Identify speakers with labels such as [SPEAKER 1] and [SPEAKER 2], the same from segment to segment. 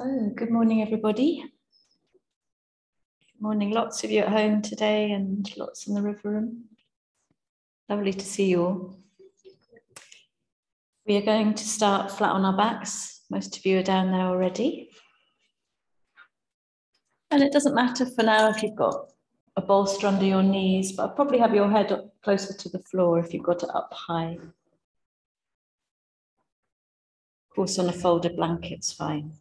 [SPEAKER 1] So, good morning, everybody. Good morning, lots of you at home today and lots in the river room. Lovely to see you all. We are going to start flat on our backs. Most of you are down there already. And it doesn't matter for now if you've got a bolster under your knees, but I'll probably have your head up closer to the floor if you've got it up high. Of course, on a folded blanket's fine.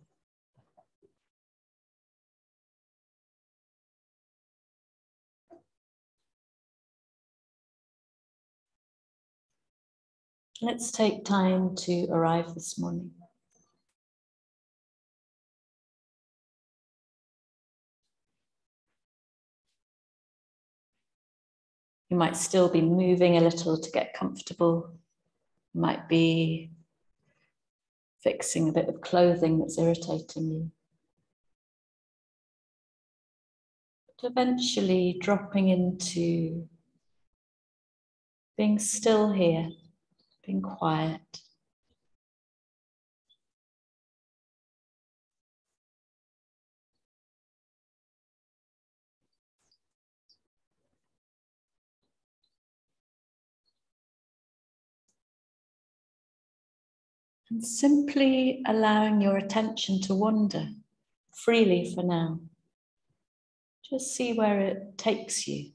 [SPEAKER 1] Let's take time to arrive this morning. You might still be moving a little to get comfortable. You might be fixing a bit of clothing that's irritating you. But eventually dropping into being still here being quiet. And simply allowing your attention to wander freely for now. Just see where it takes you.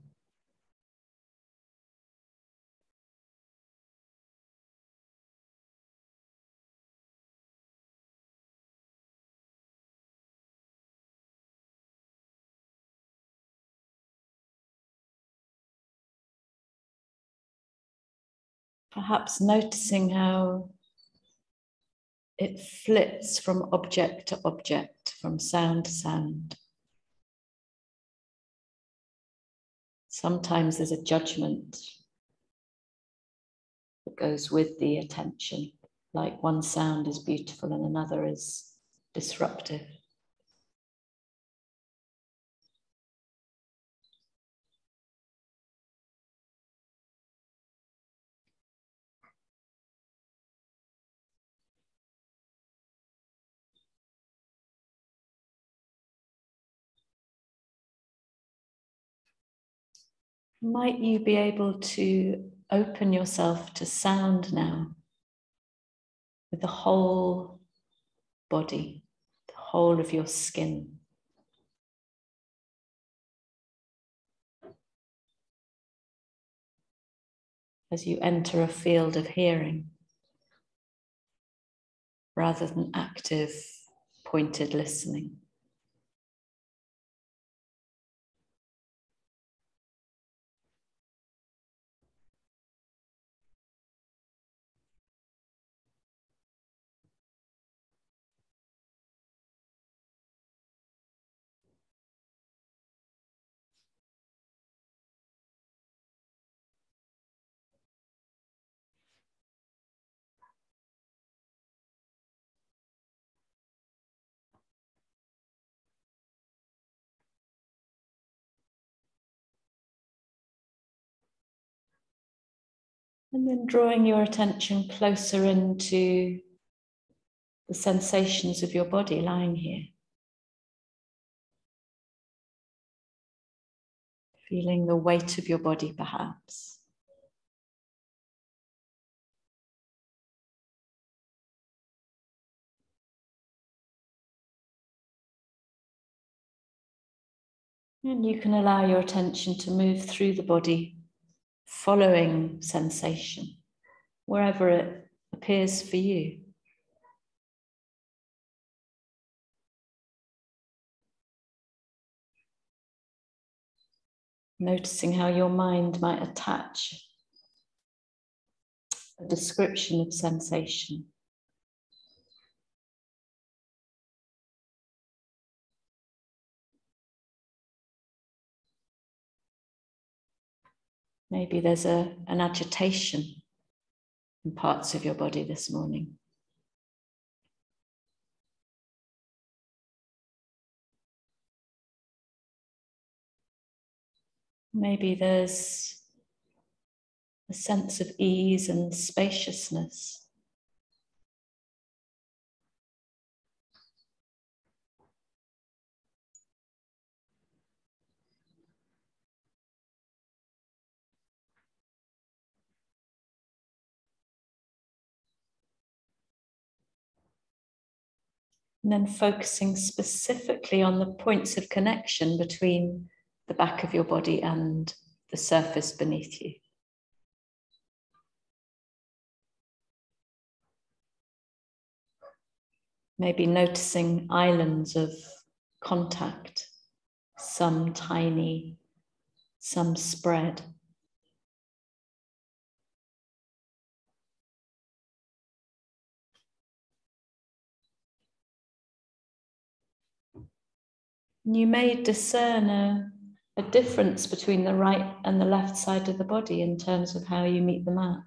[SPEAKER 1] Perhaps noticing how it flits from object to object, from sound to sound. Sometimes there's a judgment that goes with the attention, like one sound is beautiful and another is disruptive. Might you be able to open yourself to sound now with the whole body, the whole of your skin? As you enter a field of hearing, rather than active, pointed listening. And then drawing your attention closer into the sensations of your body lying here. Feeling the weight of your body, perhaps. And you can allow your attention to move through the body following sensation, wherever it appears for you. Noticing how your mind might attach a description of sensation. Maybe there's a, an agitation in parts of your body this morning. Maybe there's a sense of ease and spaciousness. And then focusing specifically on the points of connection between the back of your body and the surface beneath you. Maybe noticing islands of contact, some tiny, some spread. You may discern a, a difference between the right and the left side of the body in terms of how you meet the mat.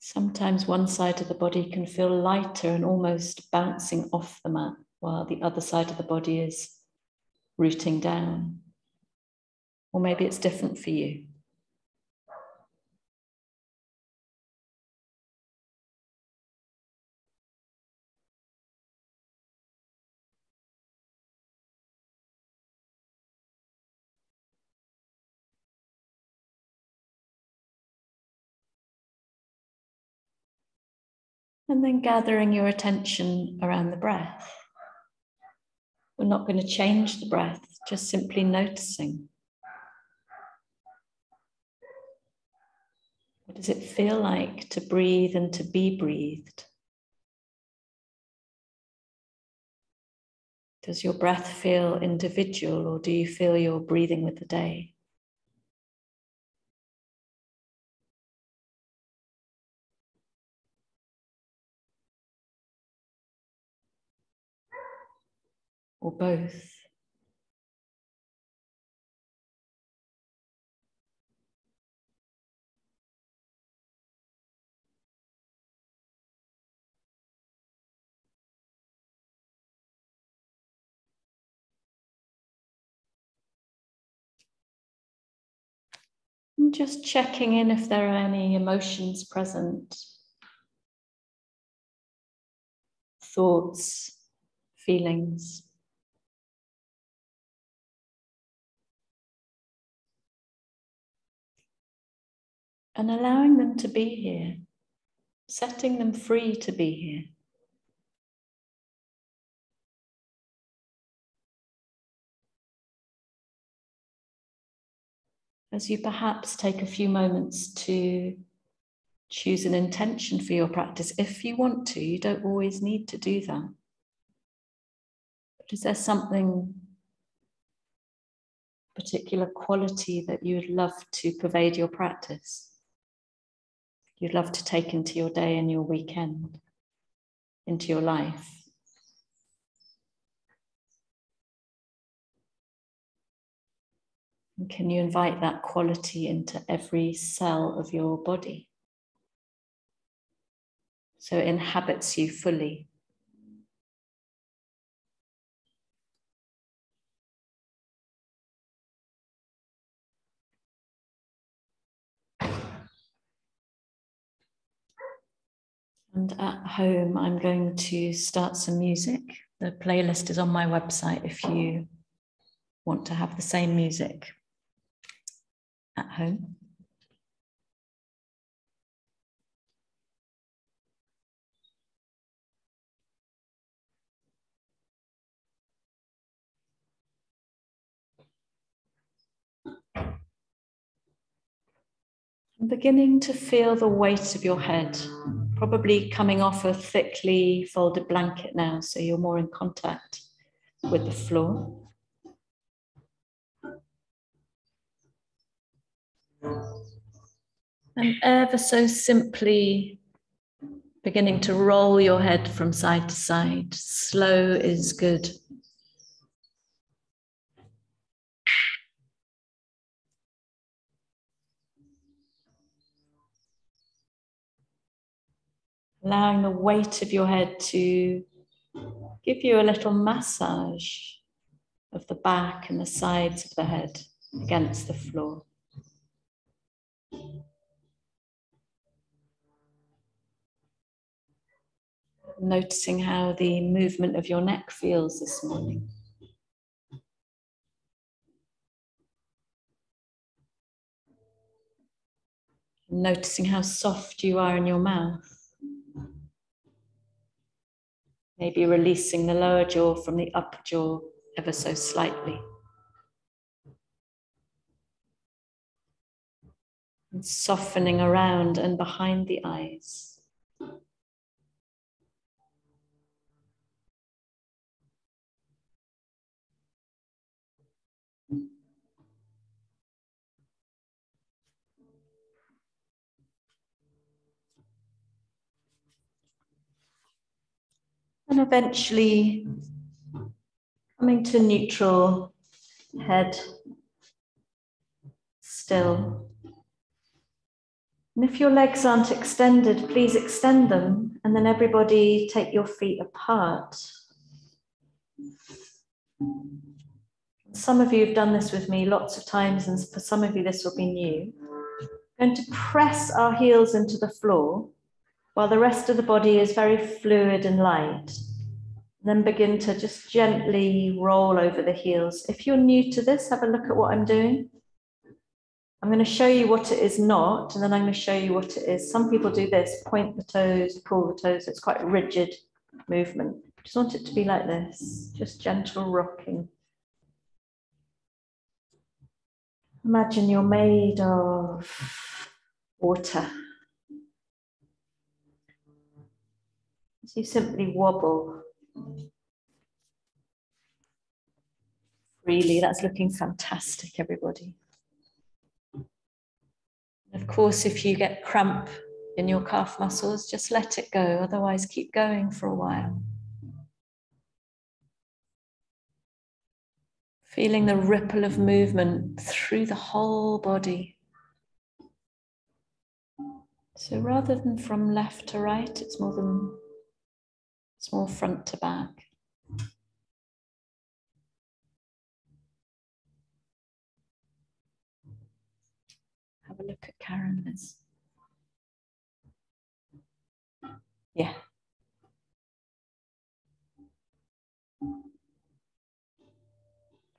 [SPEAKER 1] Sometimes one side of the body can feel lighter and almost bouncing off the mat, while the other side of the body is rooting down. Or maybe it's different for you. And then gathering your attention around the breath. We're not going to change the breath, just simply noticing. What does it feel like to breathe and to be breathed? Does your breath feel individual or do you feel you're breathing with the day? Or both. Just checking in if there are any emotions present, thoughts, feelings. And allowing them to be here, setting them free to be here. As you perhaps take a few moments to choose an intention for your practice, if you want to, you don't always need to do that. But is there something particular quality that you would love to pervade your practice? You'd love to take into your day and your weekend, into your life. Can you invite that quality into every cell of your body? So it inhabits you fully. And at home, I'm going to start some music. The playlist is on my website if you want to have the same music at home. I'm beginning to feel the weight of your head probably coming off a thickly folded blanket now, so you're more in contact with the floor. And ever so simply beginning to roll your head from side to side. Slow is good. Allowing the weight of your head to give you a little massage of the back and the sides of the head against the floor. Noticing how the movement of your neck feels this morning. Noticing how soft you are in your mouth. Maybe releasing the lower jaw from the upper jaw ever so slightly. And softening around and behind the eyes. And eventually coming to neutral head still. And if your legs aren't extended, please extend them. And then everybody take your feet apart. Some of you have done this with me lots of times, and for some of you, this will be new. Going to press our heels into the floor while the rest of the body is very fluid and light. Then begin to just gently roll over the heels. If you're new to this, have a look at what I'm doing. I'm going to show you what it is not, and then I'm going to show you what it is. Some people do this point the toes, pull the toes. It's quite a rigid movement. Just want it to be like this, just gentle rocking. Imagine you're made of water. So you simply wobble freely. That's looking fantastic, everybody. Of course, if you get cramp in your calf muscles, just let it go. Otherwise, keep going for a while. Feeling the ripple of movement through the whole body. So rather than from left to right, it's more than more front to back. Have a look at Karen, Liz. Yeah.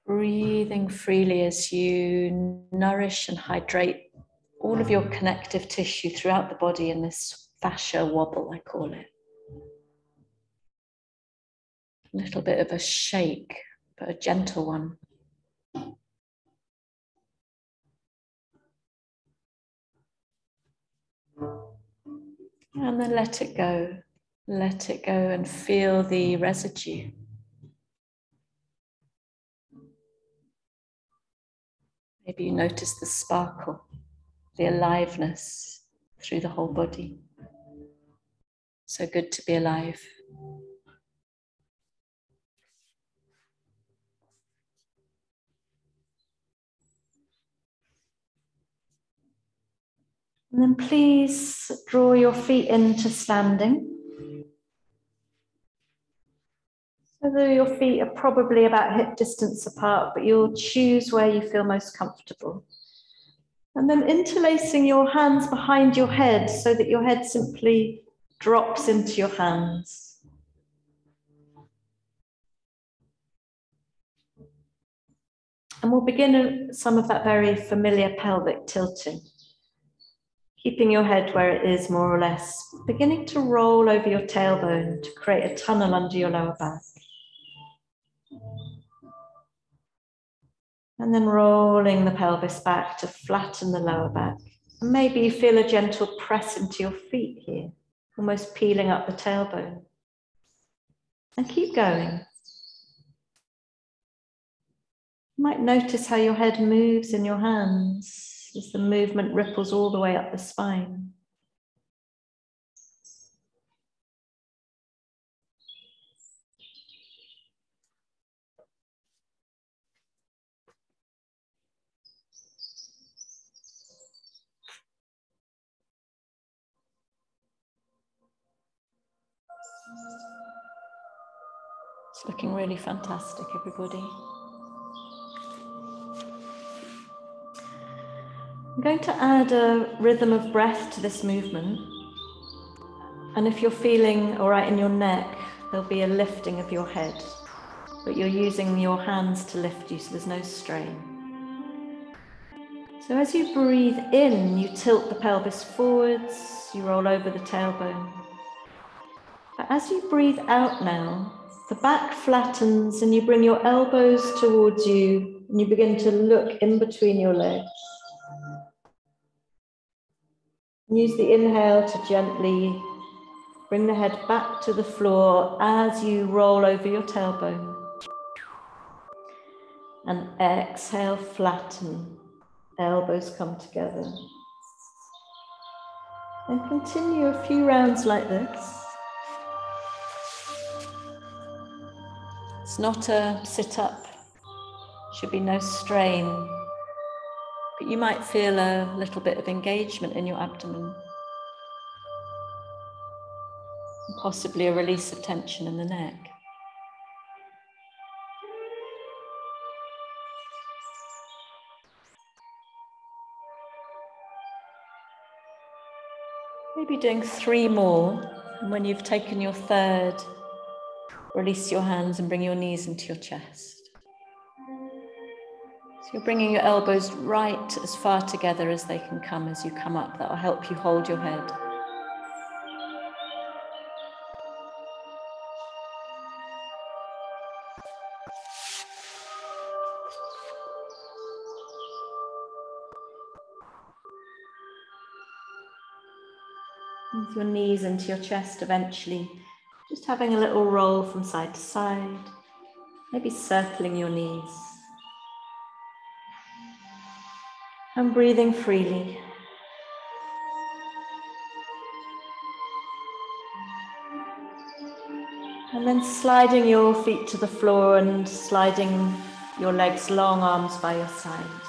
[SPEAKER 1] Breathing freely as you nourish and hydrate all of your connective tissue throughout the body in this fascia wobble, I call it little bit of a shake, but a gentle one. And then let it go. Let it go and feel the residue. Maybe you notice the sparkle, the aliveness through the whole body. So good to be alive. And then please draw your feet into standing. So that your feet are probably about hip distance apart, but you'll choose where you feel most comfortable. And then interlacing your hands behind your head so that your head simply drops into your hands. And we'll begin some of that very familiar pelvic tilting keeping your head where it is more or less, beginning to roll over your tailbone to create a tunnel under your lower back. And then rolling the pelvis back to flatten the lower back. And maybe you feel a gentle press into your feet here, almost peeling up the tailbone. And keep going. You might notice how your head moves in your hands as the movement ripples all the way up the spine. It's looking really fantastic, everybody. I'm going to add a rhythm of breath to this movement. And if you're feeling all right in your neck, there'll be a lifting of your head, but you're using your hands to lift you, so there's no strain. So as you breathe in, you tilt the pelvis forwards, you roll over the tailbone. But as you breathe out now, the back flattens and you bring your elbows towards you and you begin to look in between your legs. Use the inhale to gently bring the head back to the floor as you roll over your tailbone. And exhale, flatten, elbows come together. And continue a few rounds like this. It's not a sit up, should be no strain, but you might feel a little bit of engagement in your abdomen. Possibly a release of tension in the neck. Maybe doing three more, and when you've taken your third, release your hands and bring your knees into your chest. You're bringing your elbows right as far together as they can come as you come up. That will help you hold your head. With your knees into your chest eventually, just having a little roll from side to side, maybe circling your knees. And breathing freely. And then sliding your feet to the floor and sliding your legs long, arms by your sides.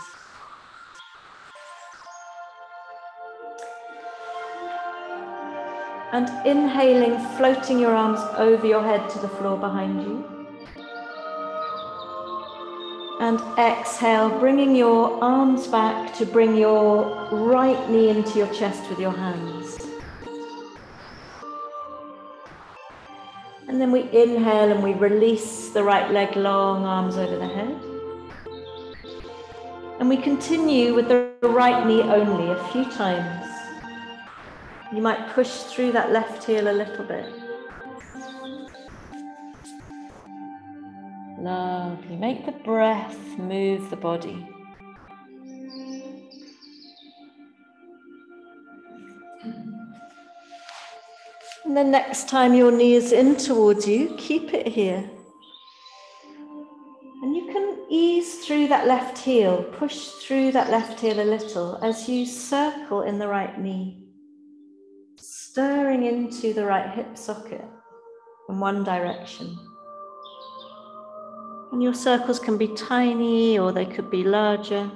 [SPEAKER 1] And inhaling, floating your arms over your head to the floor behind you. And exhale, bringing your arms back to bring your right knee into your chest with your hands. And then we inhale and we release the right leg long, arms over the head. And we continue with the right knee only a few times. You might push through that left heel a little bit. Lovely. Make the breath move the body. And then next time your knee is in towards you, keep it here. And you can ease through that left heel, push through that left heel a little as you circle in the right knee, stirring into the right hip socket in one direction. And your circles can be tiny or they could be larger.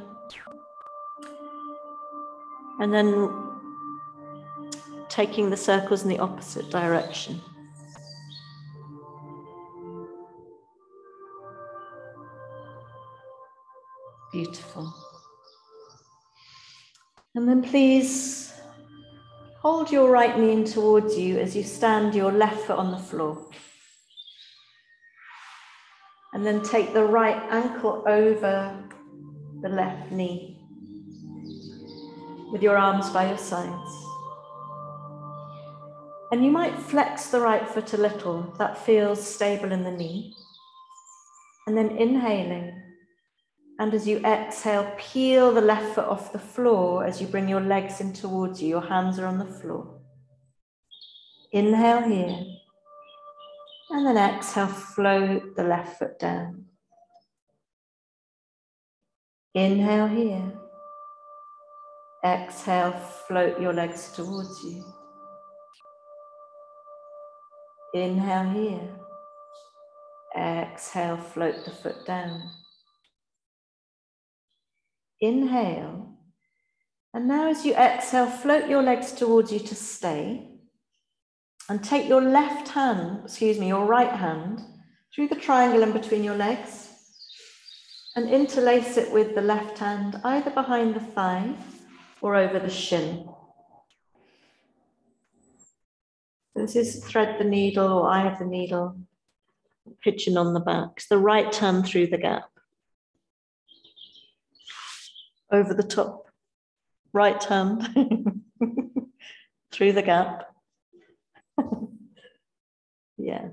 [SPEAKER 1] And then taking the circles in the opposite direction. Beautiful. And then please hold your right knee in towards you as you stand your left foot on the floor. And then take the right ankle over the left knee with your arms by your sides. And you might flex the right foot a little, that feels stable in the knee. And then inhaling. And as you exhale, peel the left foot off the floor as you bring your legs in towards you. Your hands are on the floor. Inhale here. And then exhale, float the left foot down. Inhale here. Exhale, float your legs towards you. Inhale here. Exhale, float the foot down. Inhale. And now, as you exhale, float your legs towards you to stay. And take your left hand, excuse me, your right hand, through the triangle in between your legs and interlace it with the left hand, either behind the thigh or over the shin.
[SPEAKER 2] This is thread the needle or eye of the needle, pigeon on the back. the right hand through the gap. Over the top, right hand through the gap. yeah.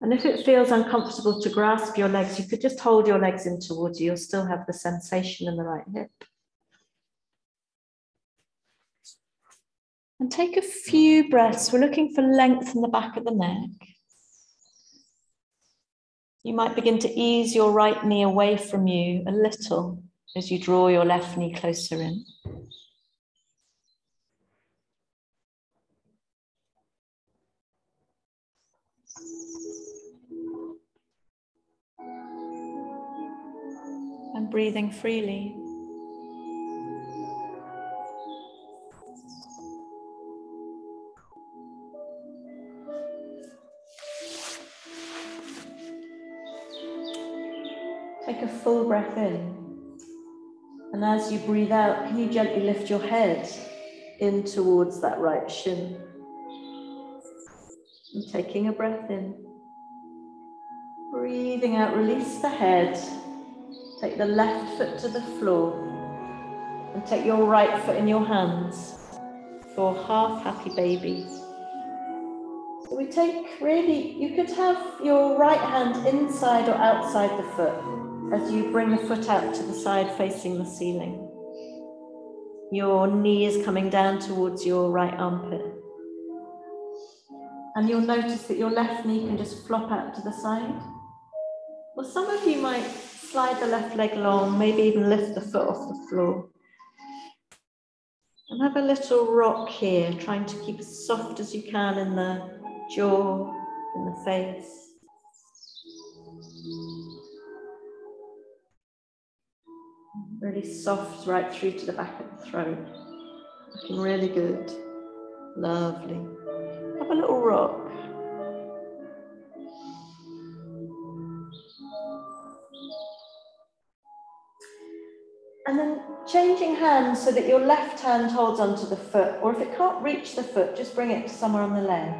[SPEAKER 2] And if it feels uncomfortable to grasp your legs, you could just hold your legs in towards you. You'll still have the sensation in the right hip. And take a few breaths. We're looking for length in the back of the neck. You might begin to ease your right knee away from you a little as you draw your left knee closer in. And breathing freely. Take a full breath in. And as you breathe out, can you gently lift your head in towards that right shin? And taking a breath in. Breathing out, release the head. Take the left foot to the floor. And take your right foot in your hands for half happy babies. So we take really, you could have your right hand inside or outside the foot as you bring the foot out to the side facing the ceiling. Your knee is coming down towards your right armpit. And you'll notice that your left knee can just flop out to the side. Well, some of you might slide the left leg long, maybe even lift the foot off the floor. And have a little rock here, trying to keep as soft as you can in the jaw, in the face. really soft right through to the back of the throat. Looking really good. Lovely. Have a little rock. And then changing hands so that your left hand holds onto the foot, or if it can't reach the foot, just bring it to somewhere on the leg.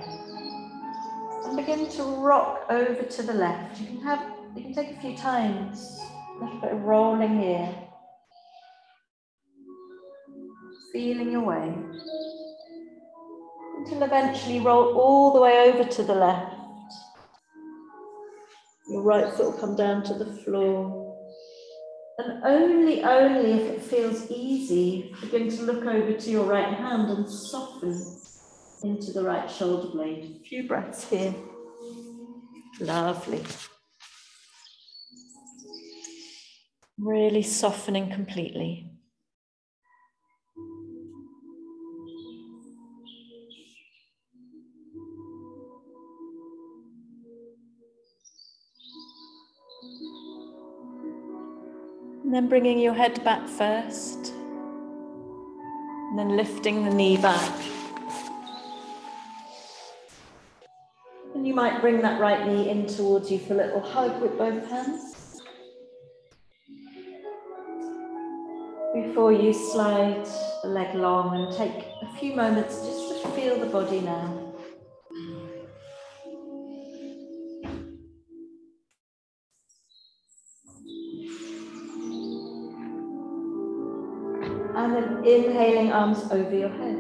[SPEAKER 2] And begin to rock over to the left. You can have you can take a few times. A little bit of rolling here. feeling your way until eventually roll all the way over to the left. Your right foot will come down to the floor. And only, only if it feels easy, begin to look over to your right hand and soften into the right shoulder blade. A few breaths here. Lovely. Really softening completely. Then bringing your head back first. And then lifting the knee back. And you might bring that right knee in towards you for a little hug with both hands. Before you slide the leg long and take a few moments just to feel the body now. Arms over your head.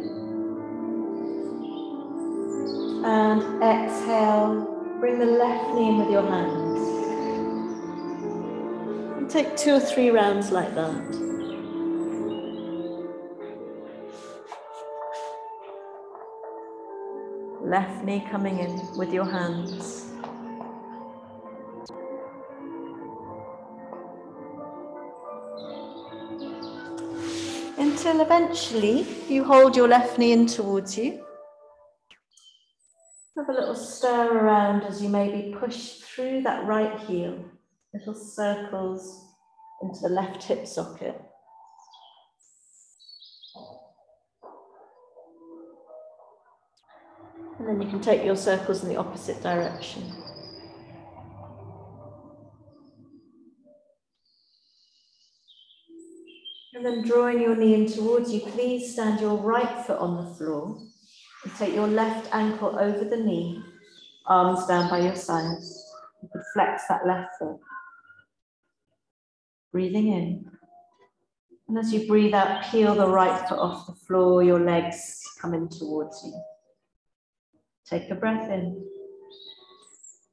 [SPEAKER 2] And exhale, bring the left knee in with your hands. And take two or three rounds like that. Left knee coming in with your hands. Until eventually you hold your left knee in towards you. Have a little stir around as you maybe push through that right heel, little circles into the left hip socket. And then you can take your circles in the opposite direction. And then drawing your knee in towards you, please stand your right foot on the floor And take your left ankle over the knee, arms down by your sides. You could flex that left foot. Breathing in. And as you breathe out, peel the right foot off the floor, your legs coming towards you. Take a breath in.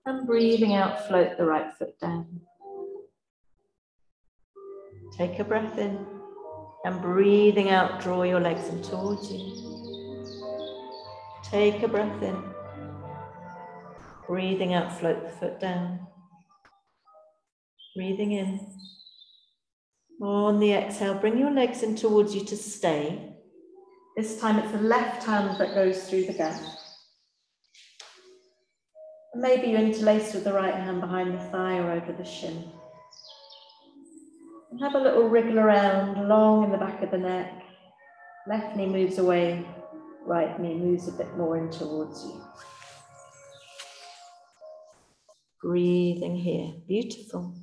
[SPEAKER 2] And breathing out, float the right foot down. Take a breath in. And breathing out, draw your legs in towards you. Take a breath in. Breathing out, float the foot down. Breathing in. On the exhale, bring your legs in towards you to stay. This time it's the left hand that goes through the gap. Maybe you interlace with the right hand behind the thigh or over the shin. And have a little wriggle around long in the back of the neck. Left knee moves away, right knee moves a bit more in towards you. Breathing here, beautiful.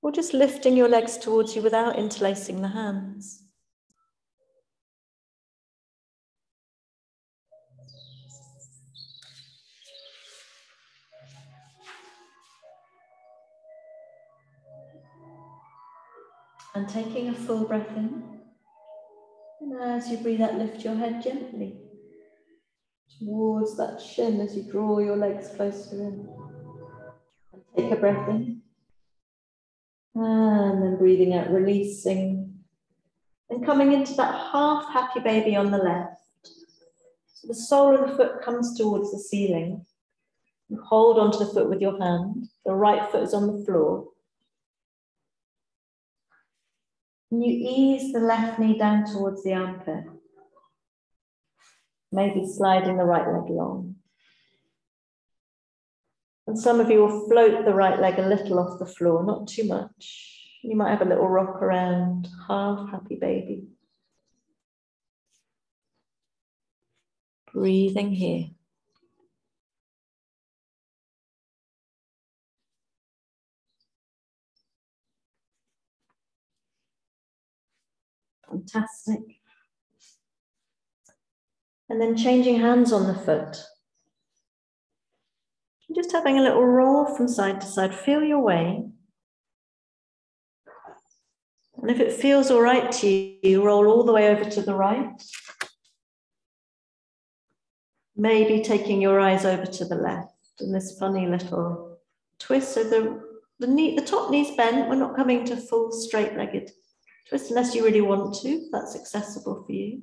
[SPEAKER 2] Or just lifting your legs towards you without interlacing the hands. And taking a full breath in. And as you breathe out, lift your head gently towards that shin as you draw your legs closer in. And take a breath in. And then breathing out, releasing. And coming into that half happy baby on the left. So the sole of the foot comes towards the ceiling. You hold onto the foot with your hand. The right foot is on the floor. And you ease the left knee down towards the armpit. Maybe sliding the right leg long. And some of you will float the right leg a little off the floor, not too much. You might have a little rock around, half happy baby. Breathing here. Fantastic. And then changing hands on the foot. Just having a little roll from side to side. Feel your way. And if it feels all right to you, you roll all the way over to the right. Maybe taking your eyes over to the left and this funny little twist. So the, the, knee, the top knee's bent. We're not coming to full straight legged twist unless you really want to. That's accessible for you.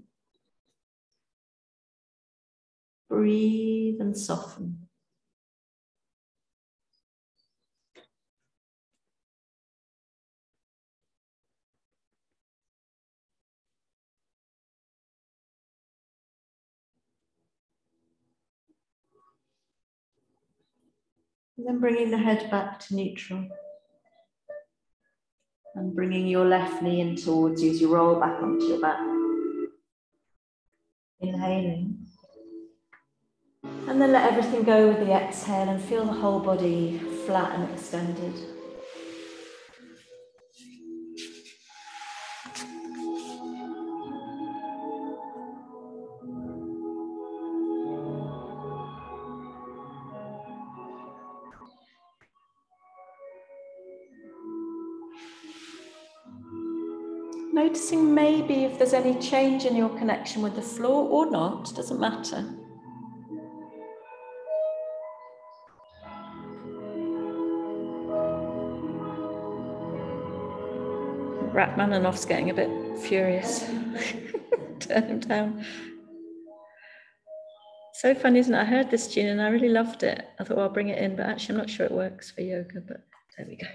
[SPEAKER 2] Breathe and soften. And then bringing the head back to neutral. And bringing your left knee in towards you as you roll back onto your back. Inhaling. And then let everything go with the exhale and feel the whole body flat and extended. Noticing maybe if there's any change in your connection with the floor or not, doesn't matter. Rachmaninoff's getting a bit furious. Turn him down. So fun, isn't it? I heard this tune and I really loved it. I thought, well, I'll bring it in, but actually, I'm not sure it works for yoga, but there we go.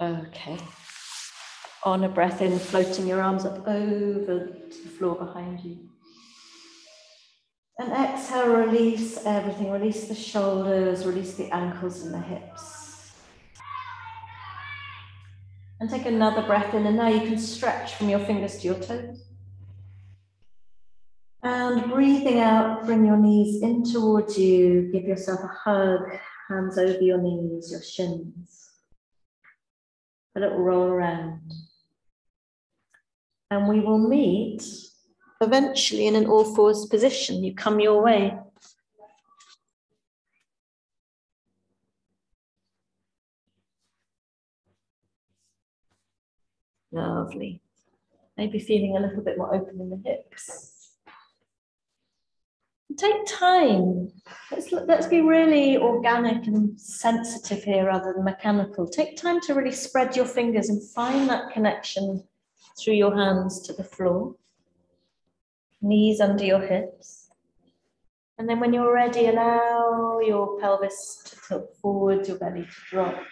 [SPEAKER 2] Okay. On a breath in, floating your arms up over to the floor behind you. And exhale, release everything. Release the shoulders, release the ankles and the hips. And take another breath in, and now you can stretch from your fingers to your toes. And breathing out, bring your knees in towards you. Give yourself a hug, hands over your knees, your shins a little roll around. And we will meet eventually in an all fours position. You come your way. Lovely. Maybe feeling a little bit more open in the hips. Take time. Let's, let's be really organic and sensitive here rather than mechanical. Take time to really spread your fingers and find that connection through your hands to the floor. Knees under your hips. And then when you're ready, allow your pelvis to tilt forwards, your belly to drop.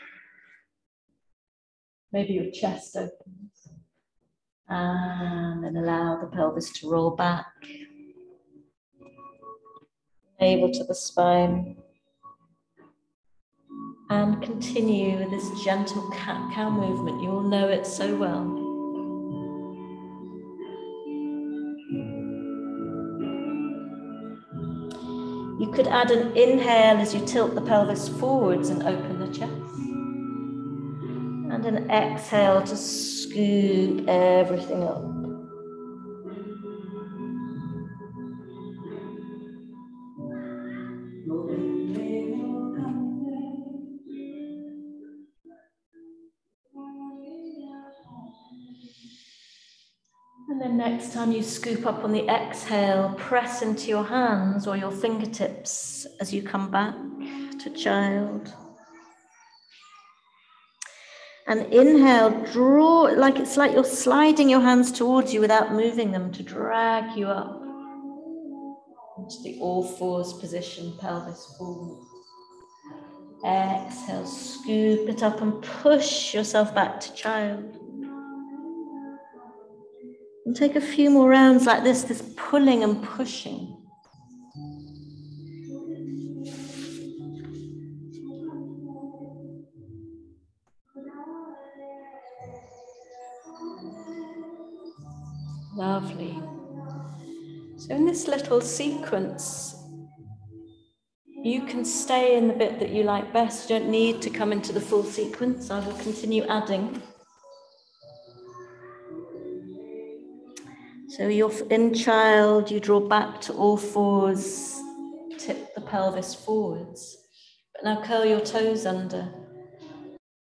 [SPEAKER 2] Maybe your chest opens. And then allow the pelvis to roll back. Navel to the spine. And continue with this gentle cat cow movement. You all know it so well. You could add an inhale as you tilt the pelvis forwards and open the chest. And an exhale to scoop everything up. Next time you scoop up on the exhale, press into your hands or your fingertips as you come back to child. And inhale, draw, like it's like you're sliding your hands towards you without moving them to drag you up into the all fours position, pelvis forward. Exhale, scoop it up and push yourself back to child. Take a few more rounds like this, this pulling and pushing. Lovely. So, in this little sequence, you can stay in the bit that you like best. You don't need to come into the full sequence. I will continue adding. So, you're in child, you draw back to all fours, tip the pelvis forwards. But now curl your toes under.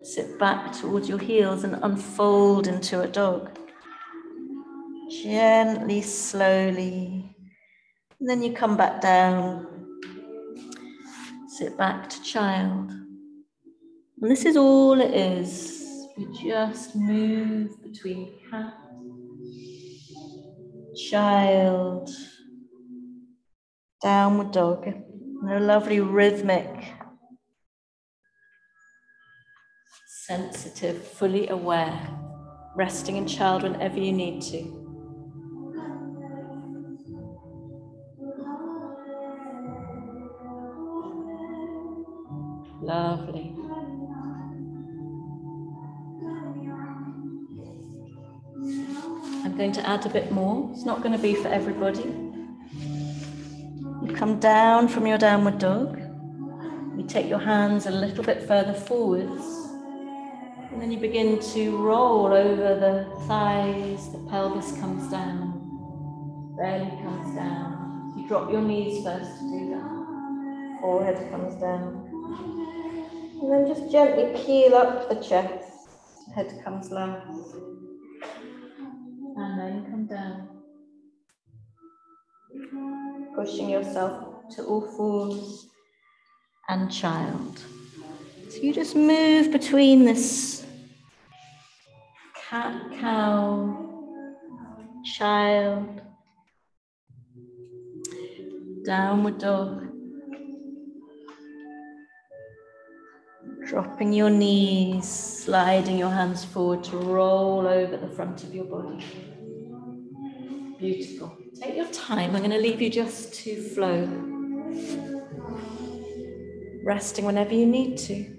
[SPEAKER 2] Sit back towards your heels and unfold into a dog. Gently, slowly. And then you come back down. Sit back to child. And this is all it is. You just move between cat, child, downward dog. And a lovely rhythmic, sensitive, fully aware, resting in child whenever you need to. Going to add a bit more. It's not going to be for everybody. You come down from your downward dog. You take your hands a little bit further forwards. And then you begin to roll over the thighs, the pelvis comes down, belly comes down. You drop your knees first to do that. Forehead comes down. And then just gently peel up the chest. Head comes last. Pushing yourself to all fours and child. So you just move between this cat, cow, child, downward dog. Dropping your knees, sliding your hands forward to roll over the front of your body. Beautiful. Take your time. I'm going to leave you just to flow. Resting whenever you need to.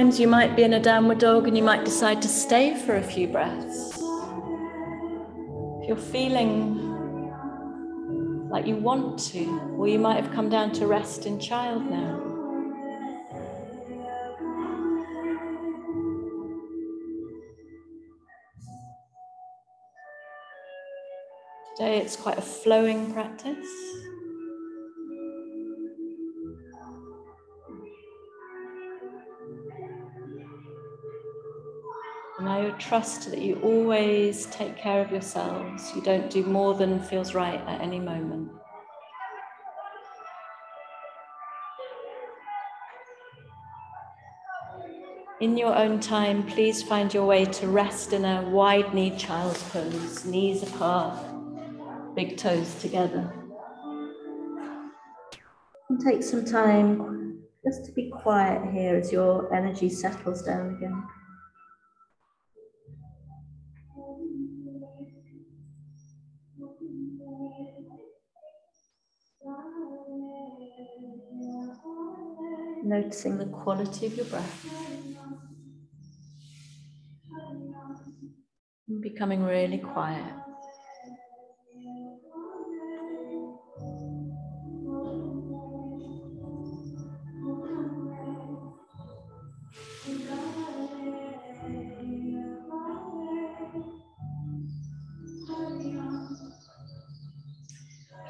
[SPEAKER 1] Of these times you might be in a downward dog and you might decide to stay for a few breaths. If you're feeling like you want to, or you might have come down to rest in child now. Today it's quite a flowing practice. I trust that you always take care of yourselves. You don't do more than feels right at any moment. In your own time, please find your way to rest in a wide knee child's pose, knees apart, big toes together.
[SPEAKER 2] And take some time just to be quiet here as your energy settles down again. Noticing the quality of your breath.
[SPEAKER 1] And becoming really quiet.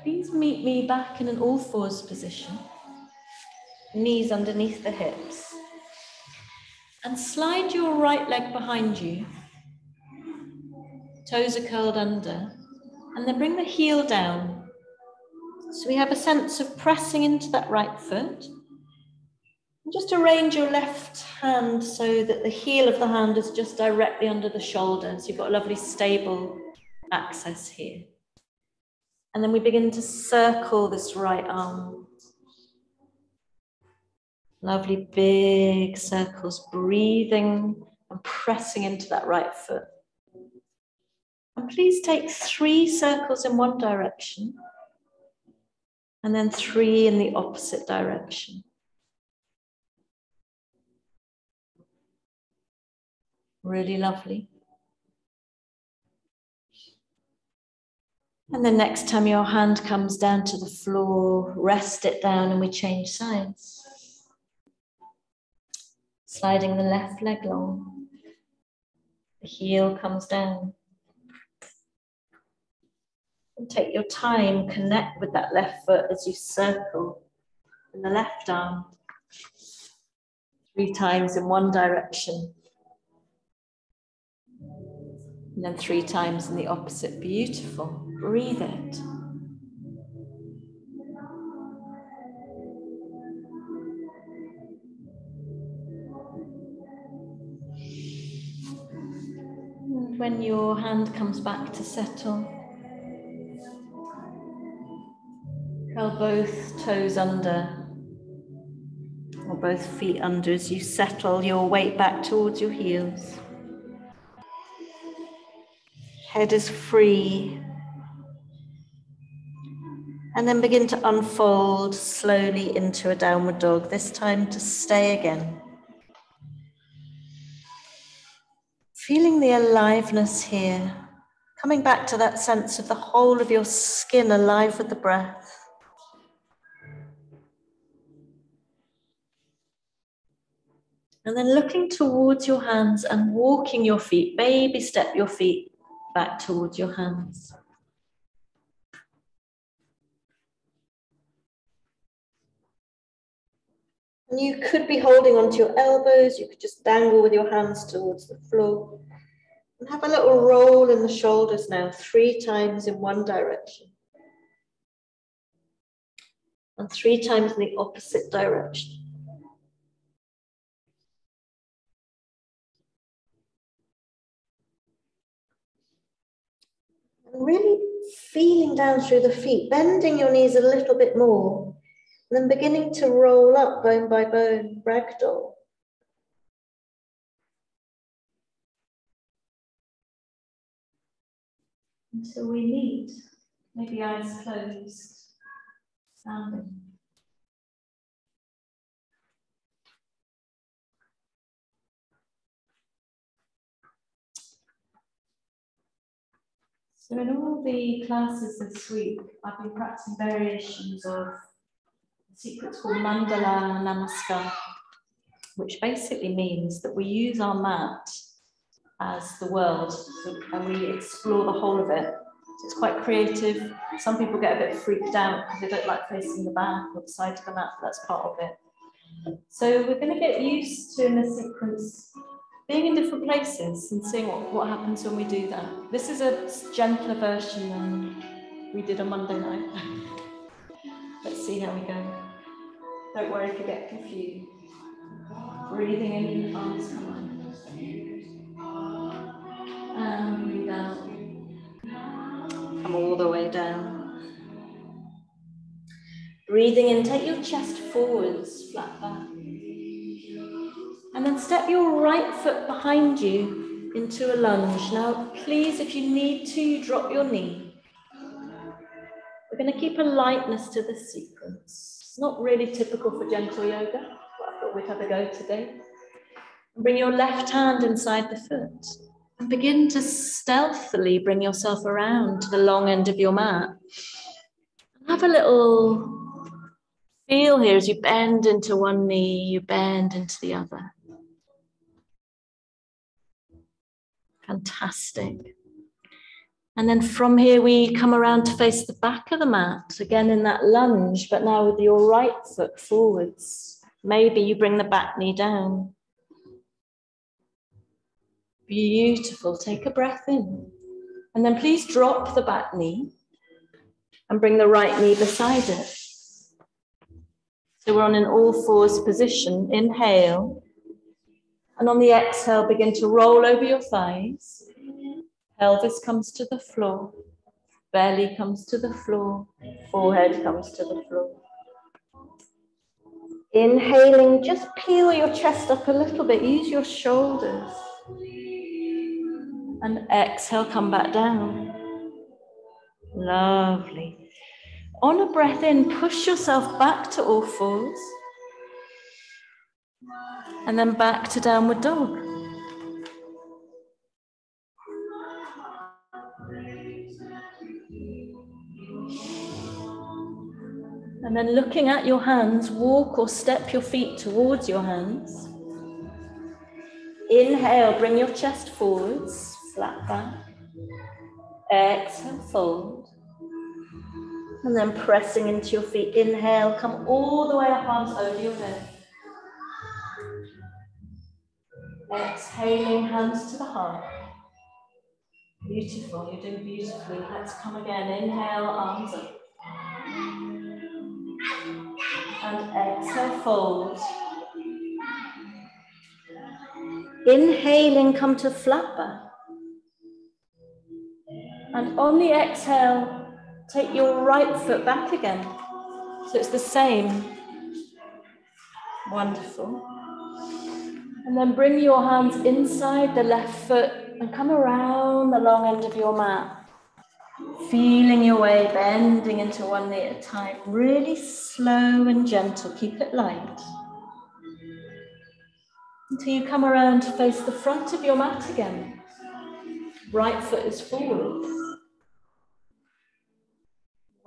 [SPEAKER 1] Please meet me back in an all fours position, knees underneath the hips, and slide your right leg behind you. Toes are curled under, and then bring the heel down. So we have a sense of pressing into that right foot. And just arrange your left hand so that the heel of the hand is just directly under the shoulder. So you've got a lovely stable access here. And then we begin to circle this right arm. Lovely big circles, breathing and pressing into that right foot. And please take three circles in one direction and then three in the opposite direction. Really lovely. And the next time your hand comes down to the floor, rest it down and we change sides. Sliding the left leg long. The heel comes down. And take your time, connect with that left foot as you circle in the left arm. Three times in one direction. And then three times in the opposite. Beautiful. Breathe it. When your hand comes back to settle, curl both toes under or both feet under as you settle your weight back towards your heels. Head is free and then begin to unfold slowly into a downward dog, this time to stay again. Feeling the aliveness here, coming back to that sense of the whole of your skin alive with the breath. And then looking towards your hands and walking your feet, baby step your feet back towards your hands. You could be holding onto your elbows, you could just dangle with your hands towards the floor. And have a little roll in the shoulders now, three times in one direction. And three times in the opposite direction. Really feeling down through the feet, bending your knees a little bit more then beginning to roll up bone by bone, ragdoll. Until we meet Maybe eyes closed, standing. So in all the classes this week, I've been practicing variations of sequence called Mandala Namaskar, which basically means that we use our mat as the world and we explore the whole of it. So it's quite creative. Some people get a bit freaked out because they don't like facing the back or the side of the mat, but that's part of it. So we're going to get used to in this sequence being in different places and seeing what, what happens when we do that. This is a gentler version than we did on Monday night. Let's see how we go. Don't worry if you get confused. Breathing in, arms come on. And breathe out. Come all the way down. Breathing in, take your chest forwards, flat back. And then step your right foot behind you into a lunge. Now, please, if you need to, drop your knee. We're going to keep a lightness to the sequence. It's not really typical for gentle yoga, but I thought we'd have a go today. Bring your left hand inside the foot and begin to stealthily bring yourself around to the long end of your mat. Have a little feel here as you bend into one knee, you bend into the other. Fantastic. And then from here, we come around to face the back of the mat, again in that lunge, but now with your right foot forwards. Maybe you bring the back knee down. Beautiful. Take a breath in. And then please drop the back knee and bring the right knee beside it. So we're on an all fours position. Inhale. And on the exhale, begin to roll over your thighs. Pelvis comes to the floor. Belly comes to the floor. Forehead comes to the floor. Inhaling, just peel your chest up a little bit. Use your shoulders. And exhale, come back down. Lovely. On a breath in, push yourself back to all fours and then back to downward dog. And then looking at your hands, walk or step your feet towards your hands. Inhale, bring your chest forwards, flat back. Exhale, fold. And then pressing into your feet. Inhale, come all the way up, arms over your head. Exhaling, hands to the heart. Beautiful, you're doing beautifully. Let's come again. Inhale, arms up. And exhale, fold. Inhaling, come to back. And on the exhale, take your right foot back again. So it's the same. Wonderful. And then bring your hands inside the left foot and come around the long end of your mat. Feeling your way, bending into one knee at a time. Really slow and gentle. Keep it light. Until you come around to face the front of your mat again. Right foot is forward.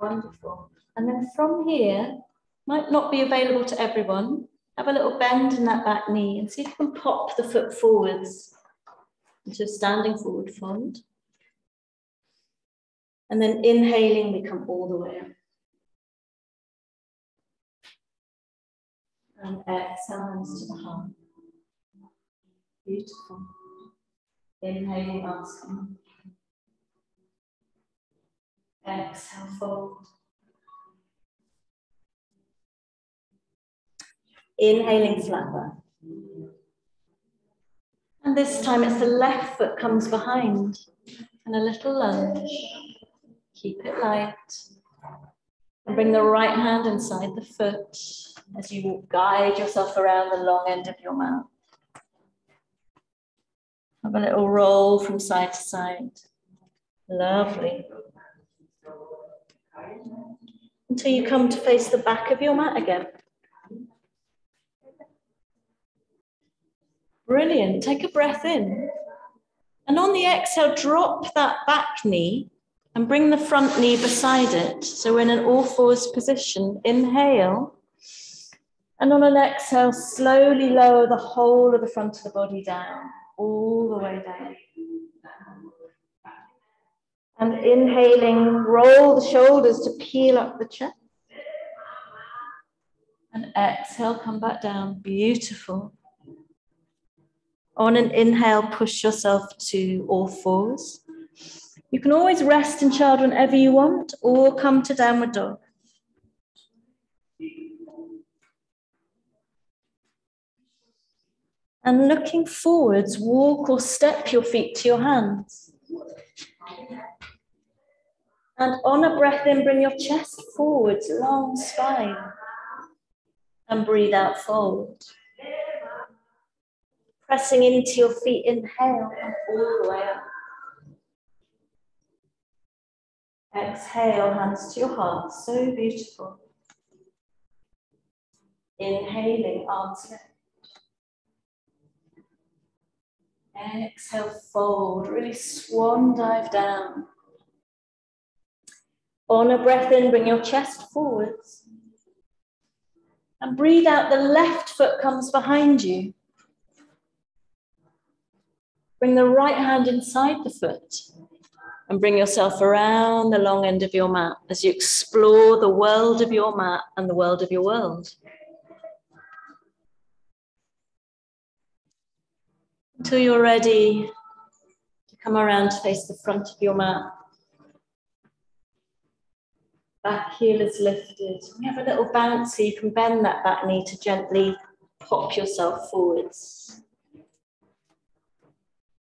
[SPEAKER 1] Wonderful. And then from here, might not be available to everyone, have a little bend in that back knee and see if you can pop the foot forwards into a standing forward fold. And then inhaling, we come all the way up. And exhale, hands to the heart. Beautiful. Inhaling, arms come. Exhale, fold. Inhaling flat back. And this time it's the left foot comes behind and a little lunge. Keep it light. And bring the right hand inside the foot as you guide yourself around the long end of your mat. Have a little roll from side to side. Lovely.
[SPEAKER 2] until you come to face the back of your mat again. Brilliant. Take a breath in. And on the exhale, drop that back knee and bring the front knee beside it. So we're in an all fours position. Inhale. And on an exhale, slowly lower the whole of the front of the body down, all the way down. And inhaling, roll the shoulders to peel up the chest. And exhale, come back down. Beautiful. On an inhale, push yourself to all fours. You can always rest in child whenever you want or come to downward dog. And looking forwards, walk or step your feet to your hands. And on a breath in, bring your chest forwards, long spine. And breathe out, fold. Pressing into your feet, inhale, and all the way up. Exhale, hands to your heart, so beautiful. Inhaling, arms left. Exhale, fold, really swan dive down. On a breath in, bring your chest forwards. And breathe out, the left foot comes behind you. Bring the right hand inside the foot and bring yourself around the long end of your mat as you explore the world of your mat and the world of your world. Until you're ready to come around to face the front of your mat. Back heel is lifted. We have a little bounce, so you can bend that back knee to gently pop yourself forwards.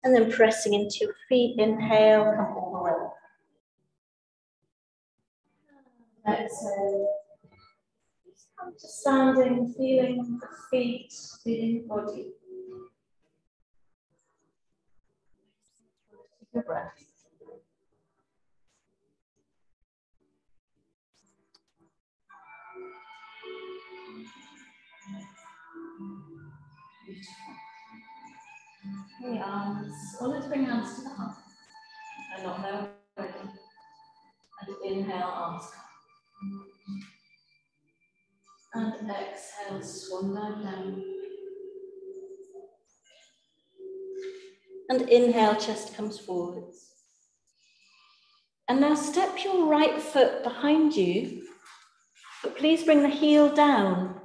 [SPEAKER 2] And then pressing into your feet, inhale, come all the forward. Exhale. Just come to standing, feeling the feet, feeling the body. Take a breath. The arms, always bring hands to the heart. And not. And inhale, arms come. And exhale, swan dive down. And inhale, chest comes forwards. And now step your right foot behind you, but please bring the heel down.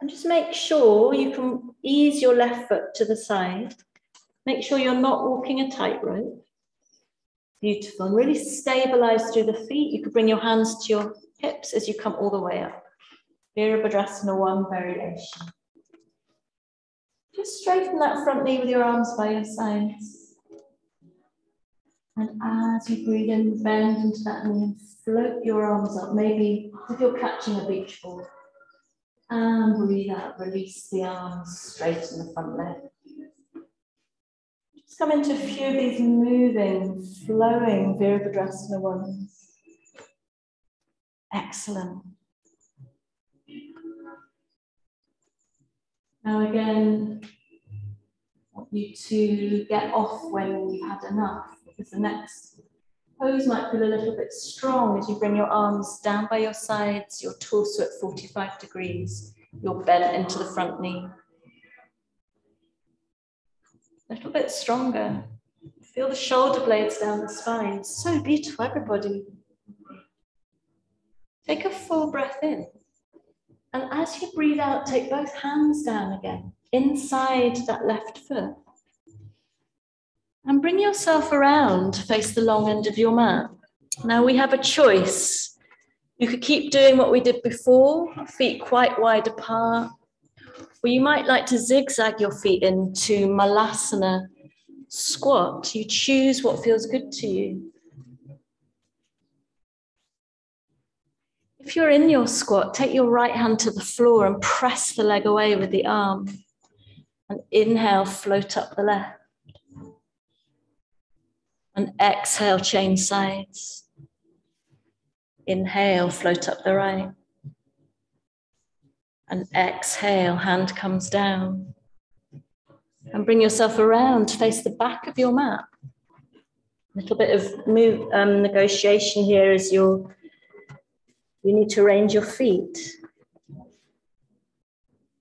[SPEAKER 2] And just make sure you can ease your left foot to the side Make sure you're not walking a tightrope. Beautiful. And really stabilize through the feet. You could bring your hands to your hips as you come all the way up. Virabhadrasana one variation. Just straighten that front knee with your arms by your sides. And as you breathe in, bend into that knee and float your arms up, maybe if you're catching a beach ball. And breathe out, release the arms, straighten the front leg come into a few of these moving, flowing Virabhadrasana ones. Excellent. Now again, I want you to get off when you've had enough, because the next pose might feel a little bit strong as you bring your arms down by your sides, your torso at 45 degrees, your bent into the front knee a little bit stronger. Feel the shoulder blades down the spine. So beautiful, everybody. Take a full breath in. And as you breathe out, take both hands down again, inside that left foot. And bring yourself around to face the long end of your mat. Now we have a choice. You could keep doing what we did before, feet quite wide apart, you might like to zigzag your feet into Malasana squat. You choose what feels good to you. If you're in your squat, take your right hand to the floor and press the leg away with the arm. And inhale, float up the left. And exhale, change sides.
[SPEAKER 1] Inhale, float up the right. And exhale, hand comes down. And bring yourself around, to face the back of your mat. A little bit of move, um, negotiation here as you you need to range your feet.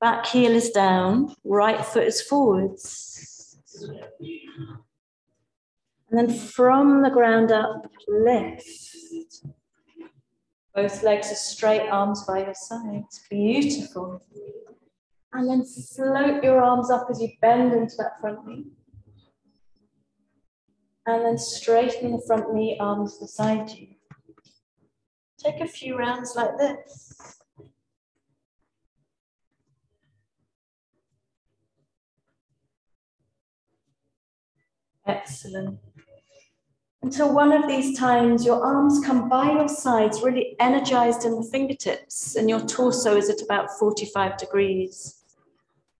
[SPEAKER 1] Back heel is down, right foot is forwards. And then from the ground up, lift. Both legs are straight, arms by your sides. Beautiful. And then float your arms up as you bend into that front knee. And then straighten the front knee, arms beside you. Take a few rounds like this. Excellent until one of these times your arms come by your sides, really energized in the fingertips, and your torso is at about 45 degrees.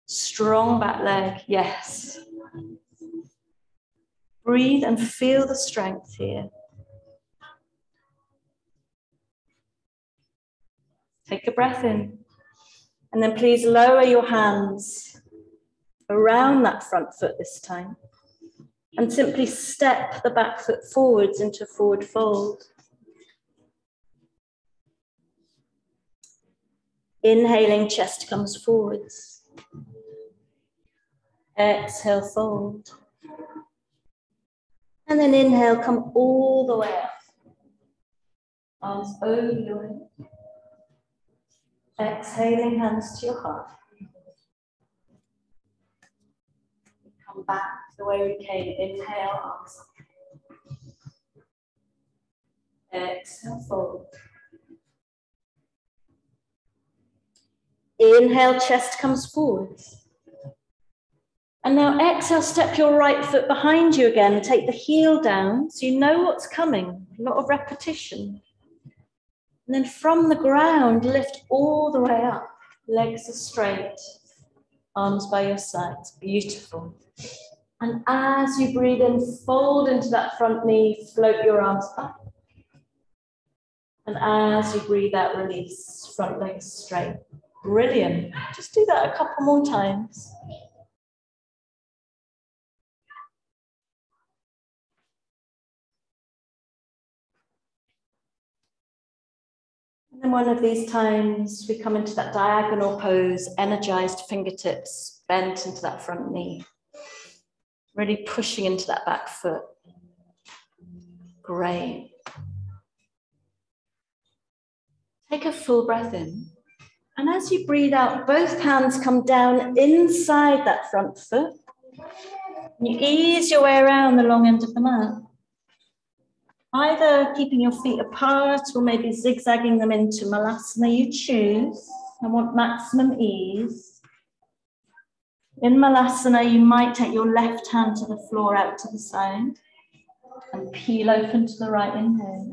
[SPEAKER 1] Strong back leg, yes. Breathe and feel the strength here. Take a breath in. And then please lower your hands around that front foot this time and simply step the back foot forwards into forward fold. Inhaling, chest comes forwards. Exhale, fold. And then inhale, come all the way up. Arms over your. Exhaling, hands to your heart. Come back the way we came. Inhale, arms. Exhale, fold. Inhale, chest comes forwards. And now exhale, step your right foot behind you again. Take the heel down so you know what's coming. A lot of repetition. And then from the ground, lift all the way up. Legs are straight, arms by your sides. Beautiful. And as you breathe in, fold into that front knee, float your arms up. And as you breathe out, release, front leg straight. Brilliant. Just do that a couple more times. And then one of these times, we come into that diagonal pose, energized fingertips bent into that front knee. Really pushing into that back foot. Great. Take a full breath in. And as you breathe out, both hands come down inside that front foot. You ease your way around the long end of the mat. Either keeping your feet apart or maybe zigzagging them into Malasana, you choose. I want maximum ease. In Malasana, you might take your left hand to the floor out to the side and peel open to the right inhale.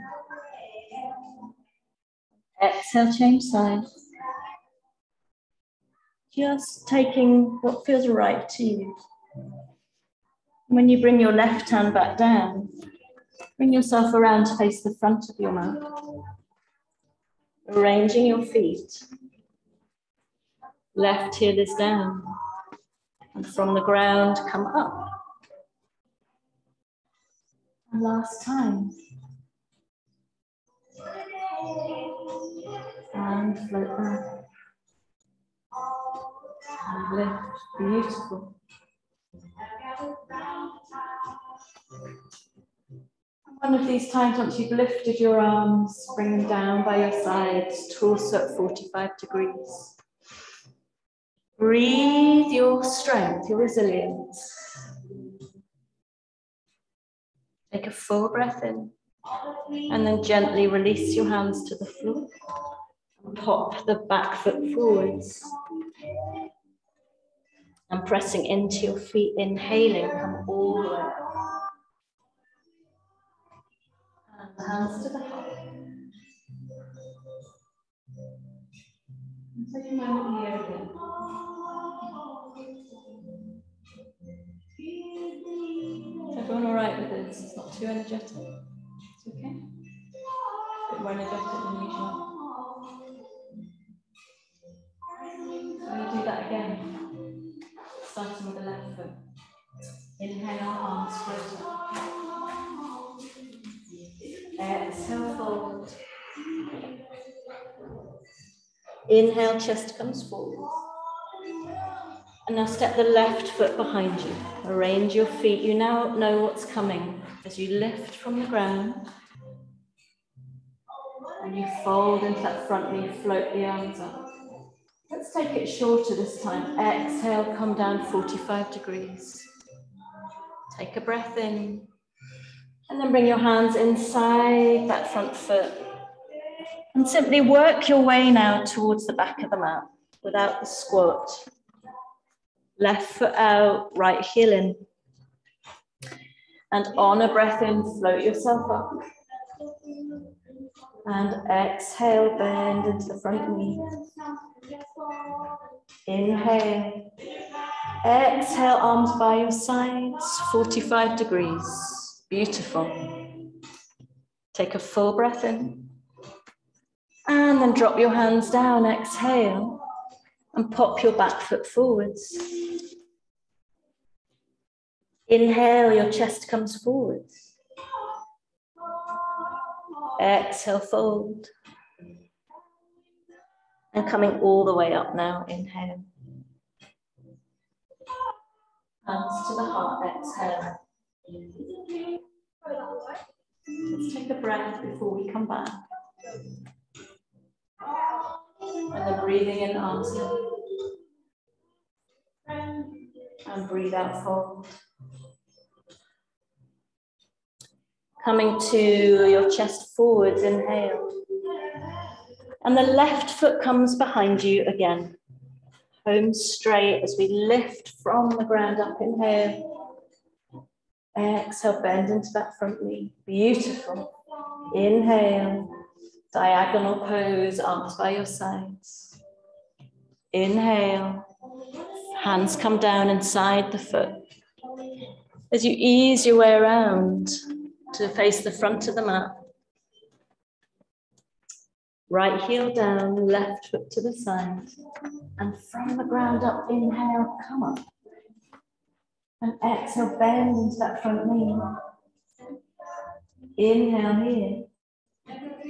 [SPEAKER 1] Exhale, change sides. Just taking what feels right to you. When you bring your left hand back down, bring yourself around to face the front of your mat. Arranging your feet. Left heel is down and from the ground come up. And last time. And float back. And lift. Beautiful. One of these times, once you've lifted your arms, bring them down by your sides, torso at 45 degrees. Breathe your strength, your resilience. Take a full breath in and then gently release your hands to the floor. Pop the back foot forwards. And pressing into your feet, inhaling, come all the way. And hands to the heart. take a moment here again. all right with this. It's not too energetic. It's okay. A bit more energetic than usual.
[SPEAKER 2] I'm going to do that again. Starting with the left foot. Inhale, arms straight up. Exhale, fold. Inhale, chest comes forward. And now step the left foot behind you. Arrange your feet. You now know what's coming as you lift from the ground. And you fold into that front knee, float the arms up. Let's take it shorter this time. Exhale, come down 45 degrees. Take a breath in. And then bring your hands inside that front foot. And simply work your way now towards the back of the mat without the squat. Left foot out, right heel in. And on a breath in, float yourself up. And exhale, bend into the front knee. Inhale. Exhale, arms by your sides, 45 degrees. Beautiful. Take a full breath in. And then drop your hands down, exhale, and pop your back foot forwards. Inhale, your chest comes forwards. Exhale, fold. And coming all the way up now, inhale. Hands to the heart, exhale. Let's take a breath before we come back. And then breathing in, arms And breathe out, fold. Coming to your chest forwards, inhale. And the left foot comes behind you again. Home straight as we lift from the ground up, inhale. Exhale, bend into that front knee. Beautiful. Inhale. Diagonal pose, arms by your sides. Inhale. Hands come down inside the foot. As you ease your way around, to face the front of the mat. Right heel down, left foot to the side. And from the ground up, inhale, come up. And exhale, bend into that front knee. Inhale here.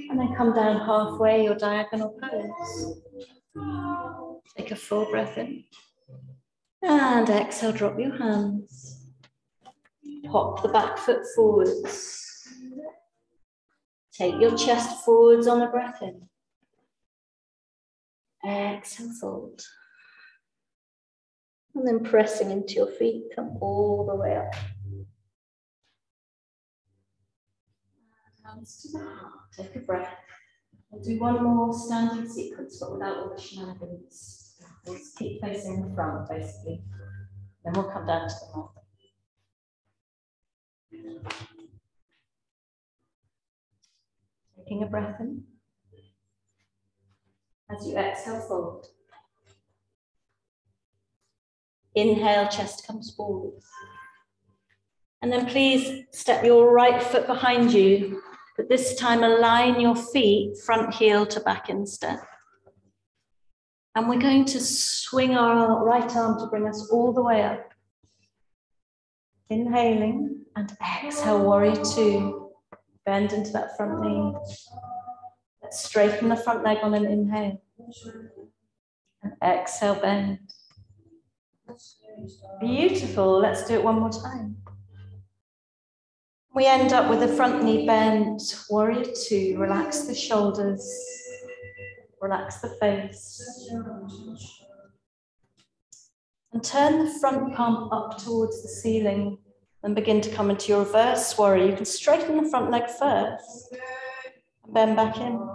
[SPEAKER 2] And then come down halfway, your diagonal pose. Take a full breath in. And exhale, drop your hands. Pop the back foot forwards. Take your chest forwards on a breath in. Exhale, fold. And then pressing into your feet, come all the way up. Hands to the heart. Take a breath. We'll do one more standing sequence, but without all the shenanigans. We'll keep facing the front, basically. Then we'll come down to the mat. Taking a breath in. As you exhale, fold. Inhale, chest comes forward. And then please step your right foot behind you, but this time align your feet front heel to back instep. And we're going to swing our right arm to bring us all the way up. Inhaling and exhale, warrior two. Bend into that front knee. Let's straighten the front leg on an inhale. And exhale, bend. Beautiful. Let's do it one more time. We end up with the front knee bent. Warrior two. Relax the shoulders. Relax the face. And turn the front palm up towards the ceiling and begin to come into your reverse warrior. You can straighten the front leg first, bend back in.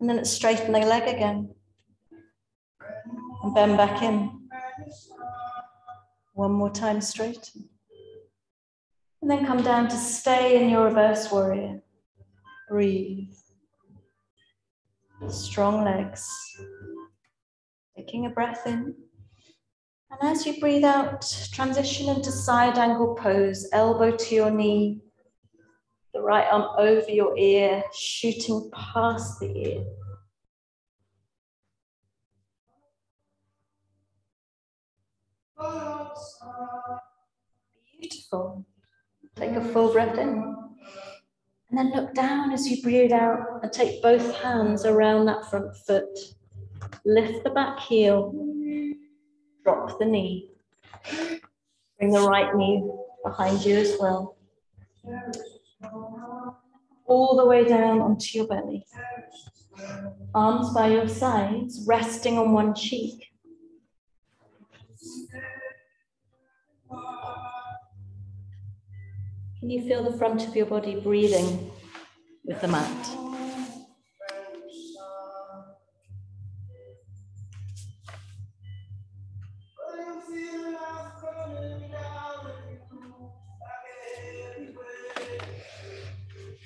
[SPEAKER 2] And then straighten the leg again, and bend back in. One more time, straighten. And then come down to stay in your reverse warrior. Breathe. Strong legs. Taking a breath in. And as you breathe out, transition into side angle pose, elbow to your knee, the right arm over your ear, shooting past the ear. Beautiful. Take a full breath in. And then look down as you breathe out and take both hands around that front foot. Lift the back heel, drop the knee. Bring the right knee behind you as well. All the way down onto your belly. Arms by your sides, resting on one cheek. Can you feel the front of your body breathing with the mat?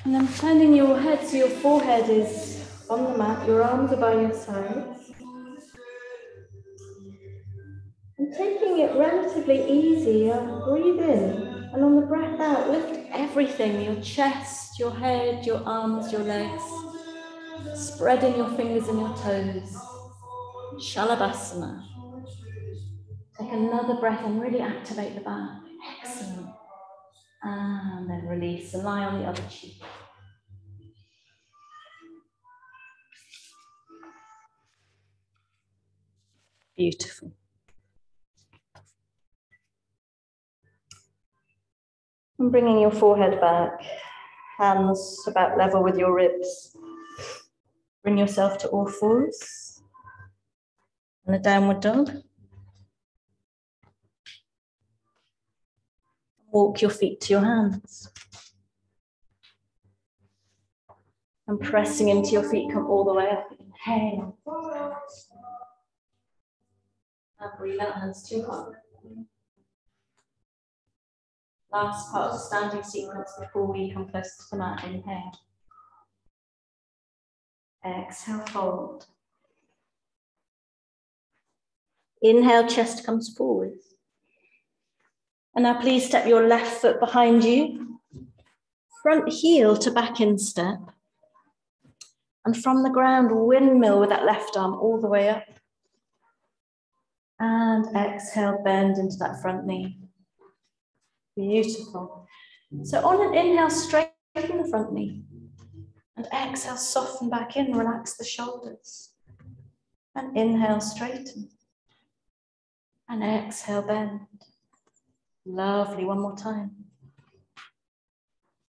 [SPEAKER 2] And then turning your head so your forehead is on the mat, your arms are by your sides. And taking it relatively easy, uh, breathe in. And on the breath out, lift everything your chest, your head, your arms, your legs. Spreading your fingers and your toes. Shalabhasana. Take another breath and really activate the back. Excellent. And then release and lie on the other cheek. Beautiful. And bringing your forehead back, hands about level with your ribs. Bring yourself to all fours. And a downward dog. Walk your feet to your hands. And pressing into your feet, come all the way up. Inhale. And breathe out, hands to your heart last part of the standing sequence before we come close to the mat. Inhale. Exhale, fold. Inhale, chest comes forward. And now please step your left foot behind you. Front heel to back instep. And from the ground, windmill with that left arm all the way up. And exhale, bend into that front knee. Beautiful. So on an inhale, straighten the front knee. And exhale, soften back in, relax the shoulders. And inhale, straighten. And exhale, bend. Lovely, one more time.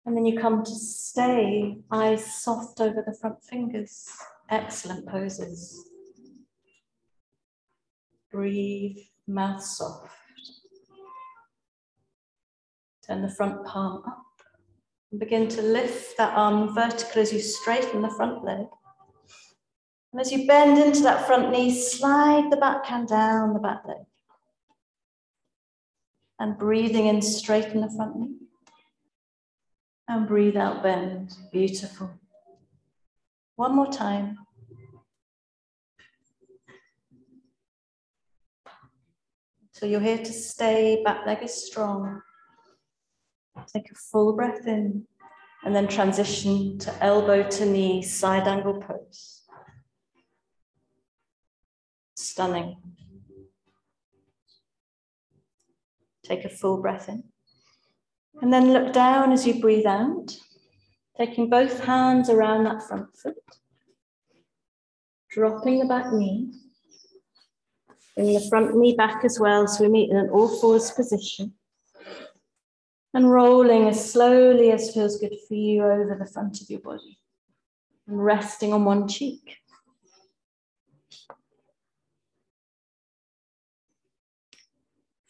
[SPEAKER 2] And then you come to stay, eyes soft over the front fingers. Excellent poses. Breathe, mouth soft. Turn the front palm up and begin to lift that arm vertical as you straighten the front leg. And as you bend into that front knee, slide the back hand down the back leg. And breathing in, straighten the front knee. And breathe out, bend. Beautiful. One more time. So you're here to stay, back leg is strong. Take a full breath in and then transition to elbow to knee, side angle pose. Stunning. Take a full breath in. And then look down as you breathe out, taking both hands around that front foot, dropping the back knee. Bring the front knee back as well, so we meet in an all fours position and rolling as slowly as feels good for you over the front of your body and resting on one cheek.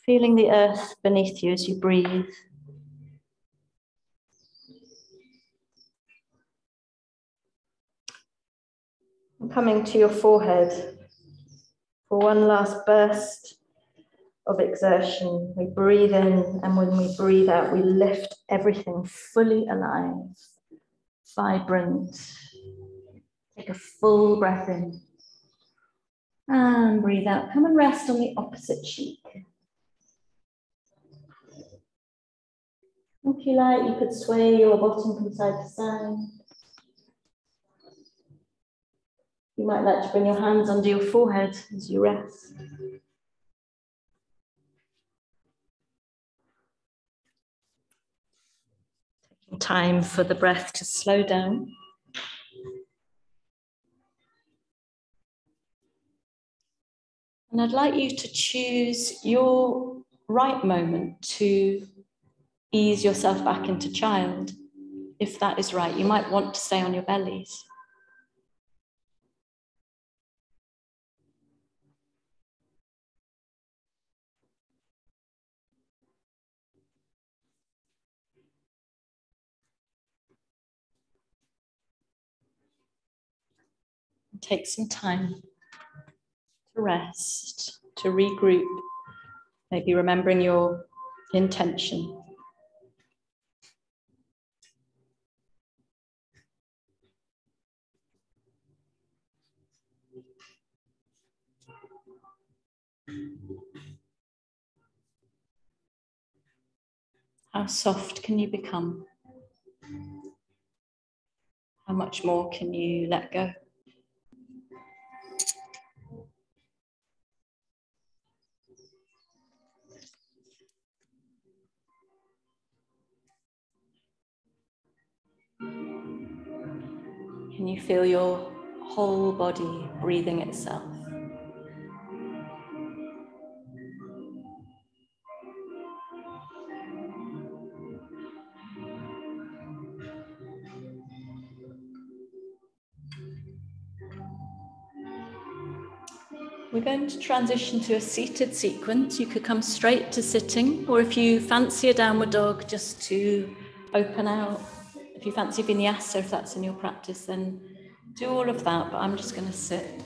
[SPEAKER 2] Feeling the earth beneath you as you breathe. coming to your forehead for one last burst of exertion. We breathe in, and when we breathe out, we lift everything fully alive, vibrant. Take a full breath in. And breathe out. Come and rest on the opposite cheek. If you like, you could sway your bottom from side to side. You might like to bring your hands under your forehead as you rest.
[SPEAKER 1] Time for the breath to slow down. And I'd like you to choose your right moment to ease yourself back into child, if that is right. You might want to stay on your bellies. Take some time to rest, to regroup, maybe remembering your intention. How soft can you become? How much more can you let go? Can you feel your whole body breathing itself? We're going to transition to a seated sequence. You could come straight to sitting, or if you fancy a downward dog, just to open out you fancy vinyasa, if that's in your practice, then do all of that. But I'm just going to sit.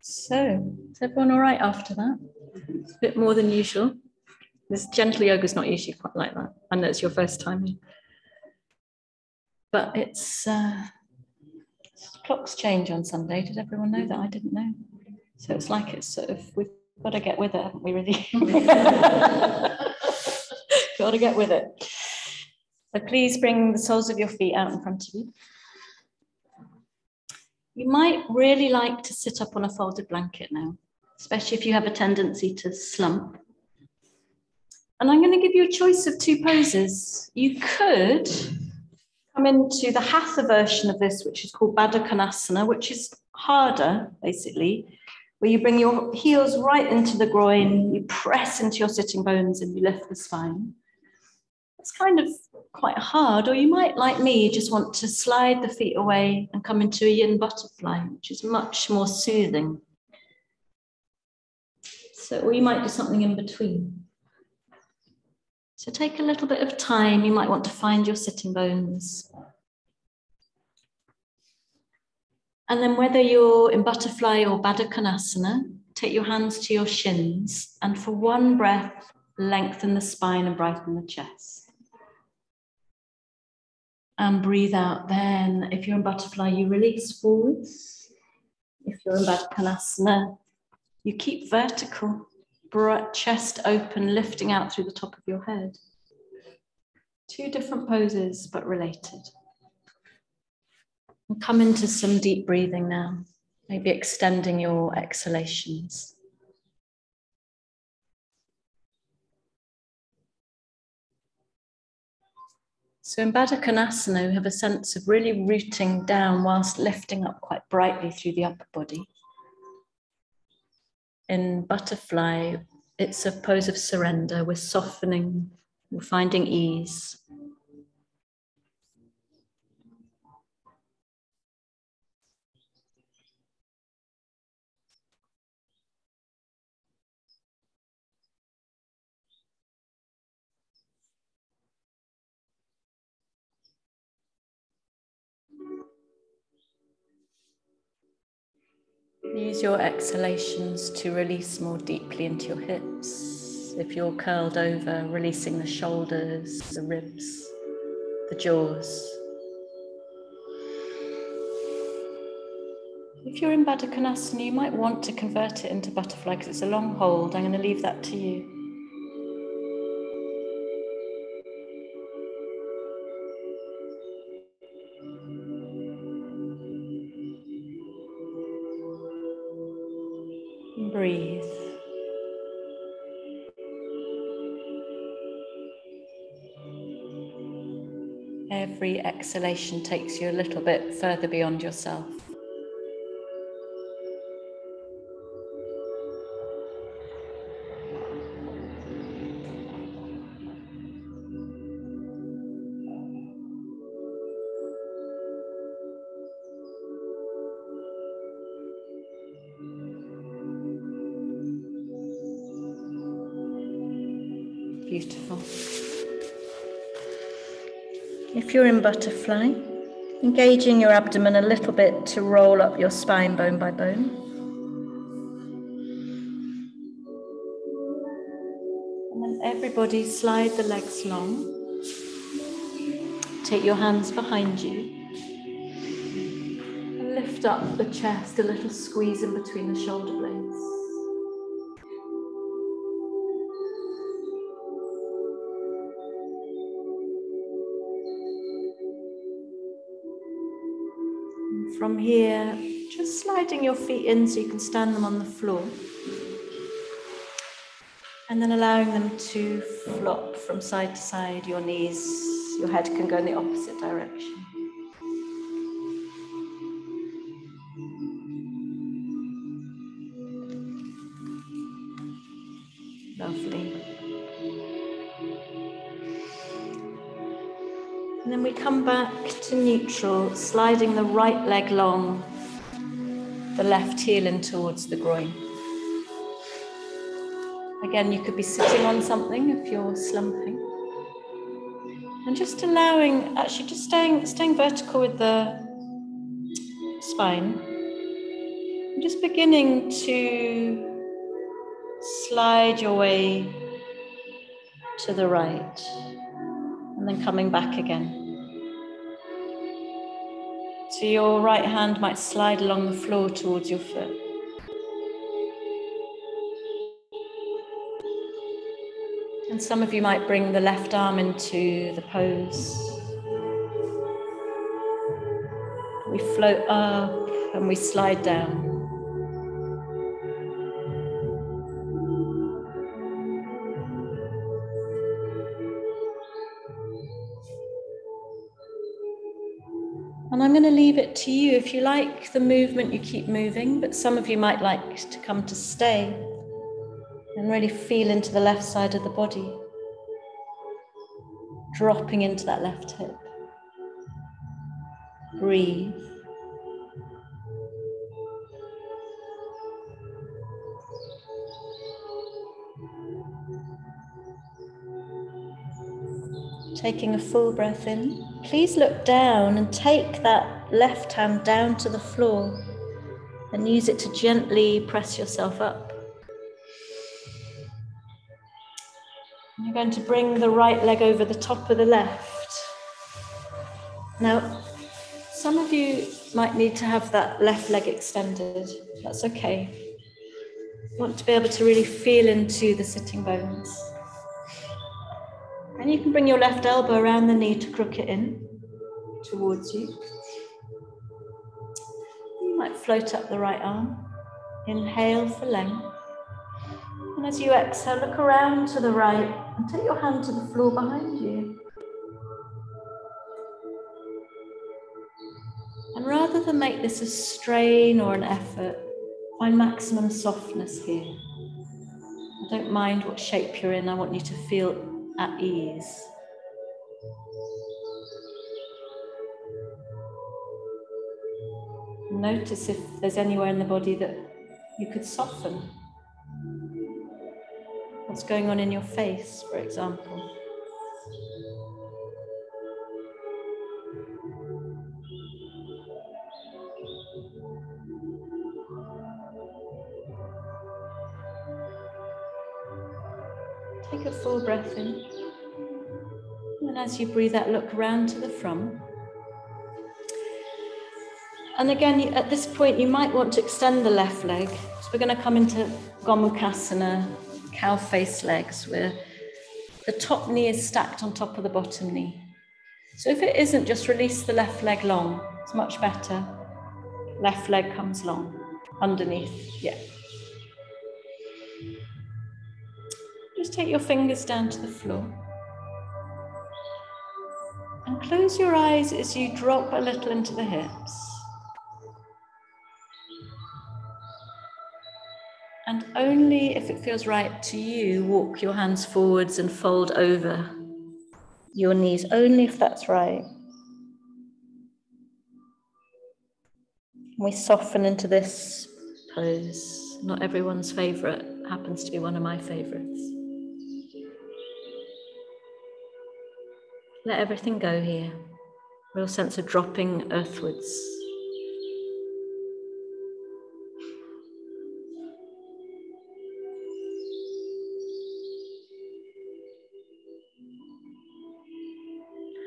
[SPEAKER 1] So, everyone all right after that? It's a bit more than usual. This gentle yoga is not usually quite like that. I know it's your first time. But it's uh, clocks change on Sunday. Did everyone know that? I didn't know. So it's like it's sort of we've got to get with it, haven't we? Really, got to get with it. So please bring the soles of your feet out in front of you. You might really like to sit up on a folded blanket now, especially if you have a tendency to slump. And I'm going to give you a choice of two poses. You could come into the hatha version of this, which is called Baddha Konasana, which is harder, basically, where you bring your heels right into the groin, you press into your sitting bones, and you lift the spine. It's kind of quite hard, or you might, like me, just want to slide the feet away and come into a yin butterfly, which is much more soothing. So, or you might do something in between. So, take a little bit of time. You might want to find your sitting bones. And then, whether you're in butterfly or Baddha Konasana, take your hands to your shins, and for one breath, lengthen the spine and brighten the chest and breathe out. Then, if you're in butterfly, you release forwards. If you're in Baddha you keep vertical, chest open, lifting out through the top of your head. Two different poses, but related. And come into some deep breathing now, maybe extending your exhalations. So in Baddha Konasana, we have a sense of really rooting down whilst lifting up quite brightly through the upper body. In butterfly, it's a pose of surrender. We're softening, we're finding ease. Use your exhalations to release more deeply into your hips. If you're curled over, releasing the shoulders, the ribs, the jaws. If you're in Baddha Konasana, you might want to convert it into butterfly because it's a long hold. I'm going to leave that to you. Exhalation takes you a little bit further beyond yourself.
[SPEAKER 2] If you're in butterfly, engaging your abdomen a little bit to roll up your spine bone by bone.
[SPEAKER 1] And then everybody slide the legs long. Take your hands behind you. And lift up the chest, a little squeeze in between the shoulder blades. From here, just sliding your feet in so you can stand them on the floor. And then allowing them to flop from side to side, your knees, your head can go in the opposite direction. Come back to neutral, sliding the right leg long, the left heel in towards the groin. Again, you could be sitting on something if you're slumping. And just allowing, actually just staying, staying vertical with the spine. And just beginning to slide your way to the right and then coming back again. So your right hand might slide along the floor towards your foot. And some of you might bring the left arm into the pose. We float up and we slide down. And I'm going to leave it to you. If you like the movement, you keep moving, but some of you might like to come to stay and really feel into the left side of the body, dropping into that left hip. Breathe. Taking a full breath in. Please look down and take that left hand down to the floor and use it to gently press yourself up. You're going to bring the right leg over the top of the left. Now, some of you might need to have that left leg extended. That's okay. You want to be able to really feel into the sitting bones. And you can bring your left elbow around the knee to crook it in towards you. You might float up the right arm. Inhale for length. And as you exhale, look around to the right and take your hand to the floor behind you. And rather than make this a strain or an effort, find maximum softness here. I don't mind what shape you're in, I want you to feel at ease. Notice if there's anywhere in the body that you could soften. What's going on in your face, for example. As you breathe out, look round to the front.
[SPEAKER 2] And again, at this point, you might want to extend the left leg. So we're going to come into Gomukhasana, cow face legs, where the top knee is stacked on top of the bottom knee. So if it isn't, just release the left leg long. It's much better. Left leg comes long underneath. Yeah. Just take your fingers down to the floor. And close your eyes as you drop a little into the hips. And only if it feels right to you, walk your hands forwards and fold over your knees, only if that's right. We soften into this pose. Not everyone's favorite, happens to be one of my favorites. Let everything go here. Real sense of dropping earthwards.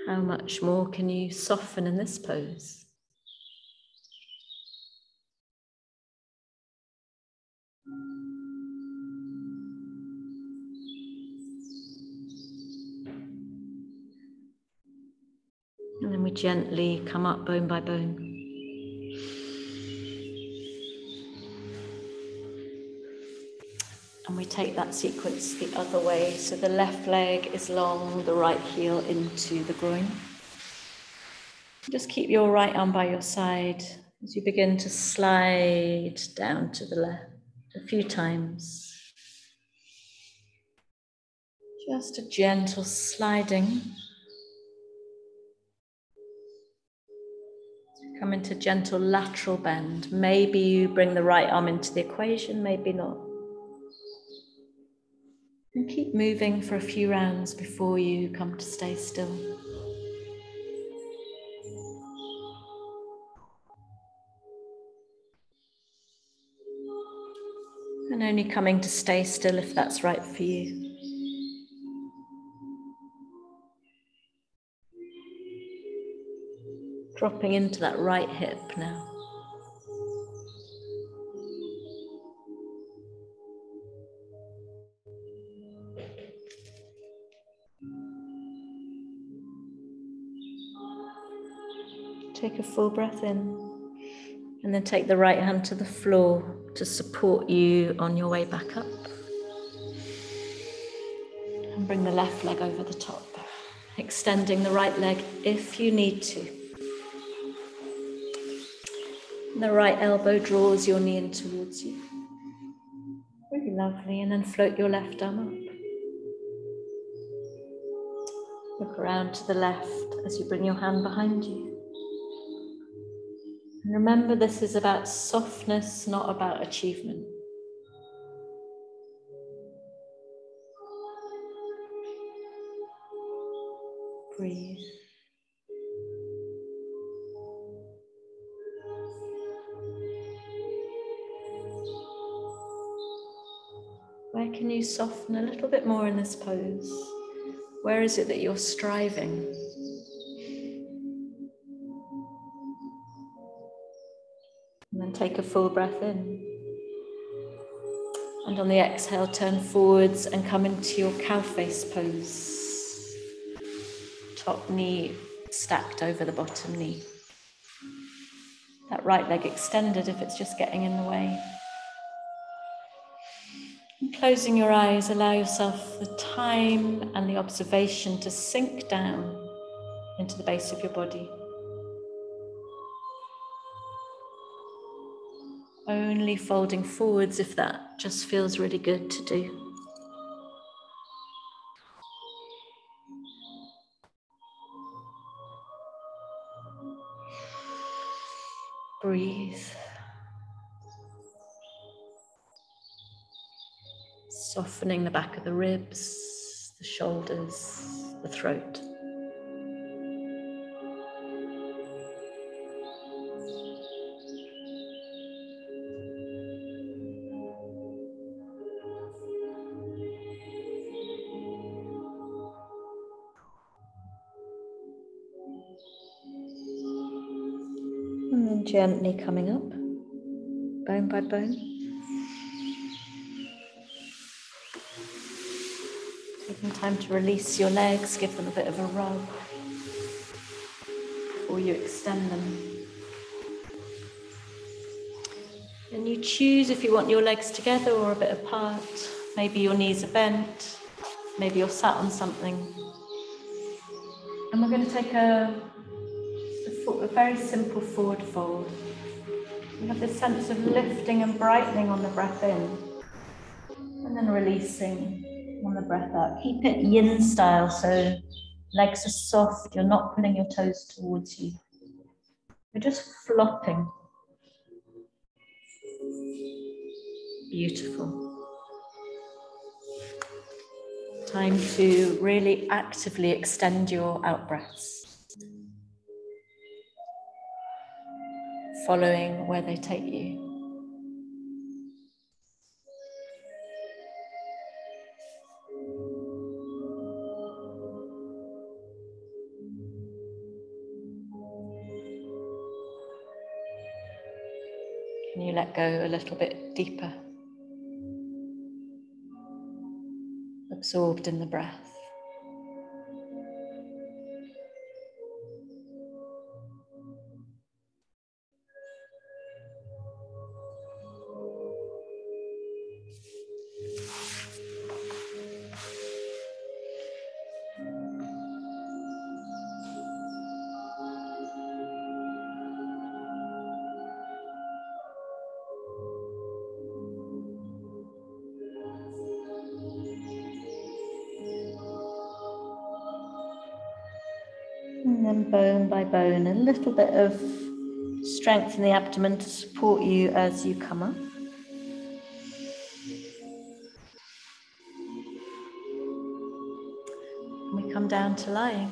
[SPEAKER 2] How much more can you soften in this pose? Gently come up bone by bone. And we take that sequence the other way. So the left leg is long, the right heel into the groin. Just keep your right arm by your side as you begin to slide down to the left a few times. Just a gentle sliding. Come into gentle lateral bend. Maybe you bring the right arm into the equation, maybe not. And keep moving for a few rounds before you come to stay still. And only coming to stay still if that's right for you. Dropping into that right hip now. Take a full breath in. And then take the right hand to the floor to support you on your way back up. And bring the left leg over the top, extending the right leg if you need to. The right elbow draws your knee in towards you. Really lovely. And then float your left arm up. Look around to the left as you bring your hand behind you. And remember, this is about softness, not about achievement. Breathe. Can you soften a little bit more in this pose? Where is it that you're striving? And then take a full breath in. And on the exhale, turn forwards and come into your cow face pose. Top knee stacked over the bottom knee. That right leg extended if it's just getting in the way. Closing your eyes, allow yourself the time and the observation to sink down into the base of your body. Only folding forwards if that just feels really good to do. Softening the back of the ribs, the shoulders, the throat.
[SPEAKER 1] And then gently coming up, bone by bone. Time to release your legs, give them a bit of a rub before you extend them. And you choose if you want your legs together or a bit apart. Maybe your knees are bent, maybe you're sat on something. And we're going to take a, a, a very simple forward fold. You have this sense of lifting and brightening on the breath in, and then releasing on the breath out. Keep it yin style, so legs are soft, you're not pulling your toes towards you. You're just flopping. Beautiful. Time to really actively extend your out breaths, following where they take you. Let go a little bit deeper? absorbed in the breath. Little bit of strength in the abdomen to support you as you come up. we come down to lying.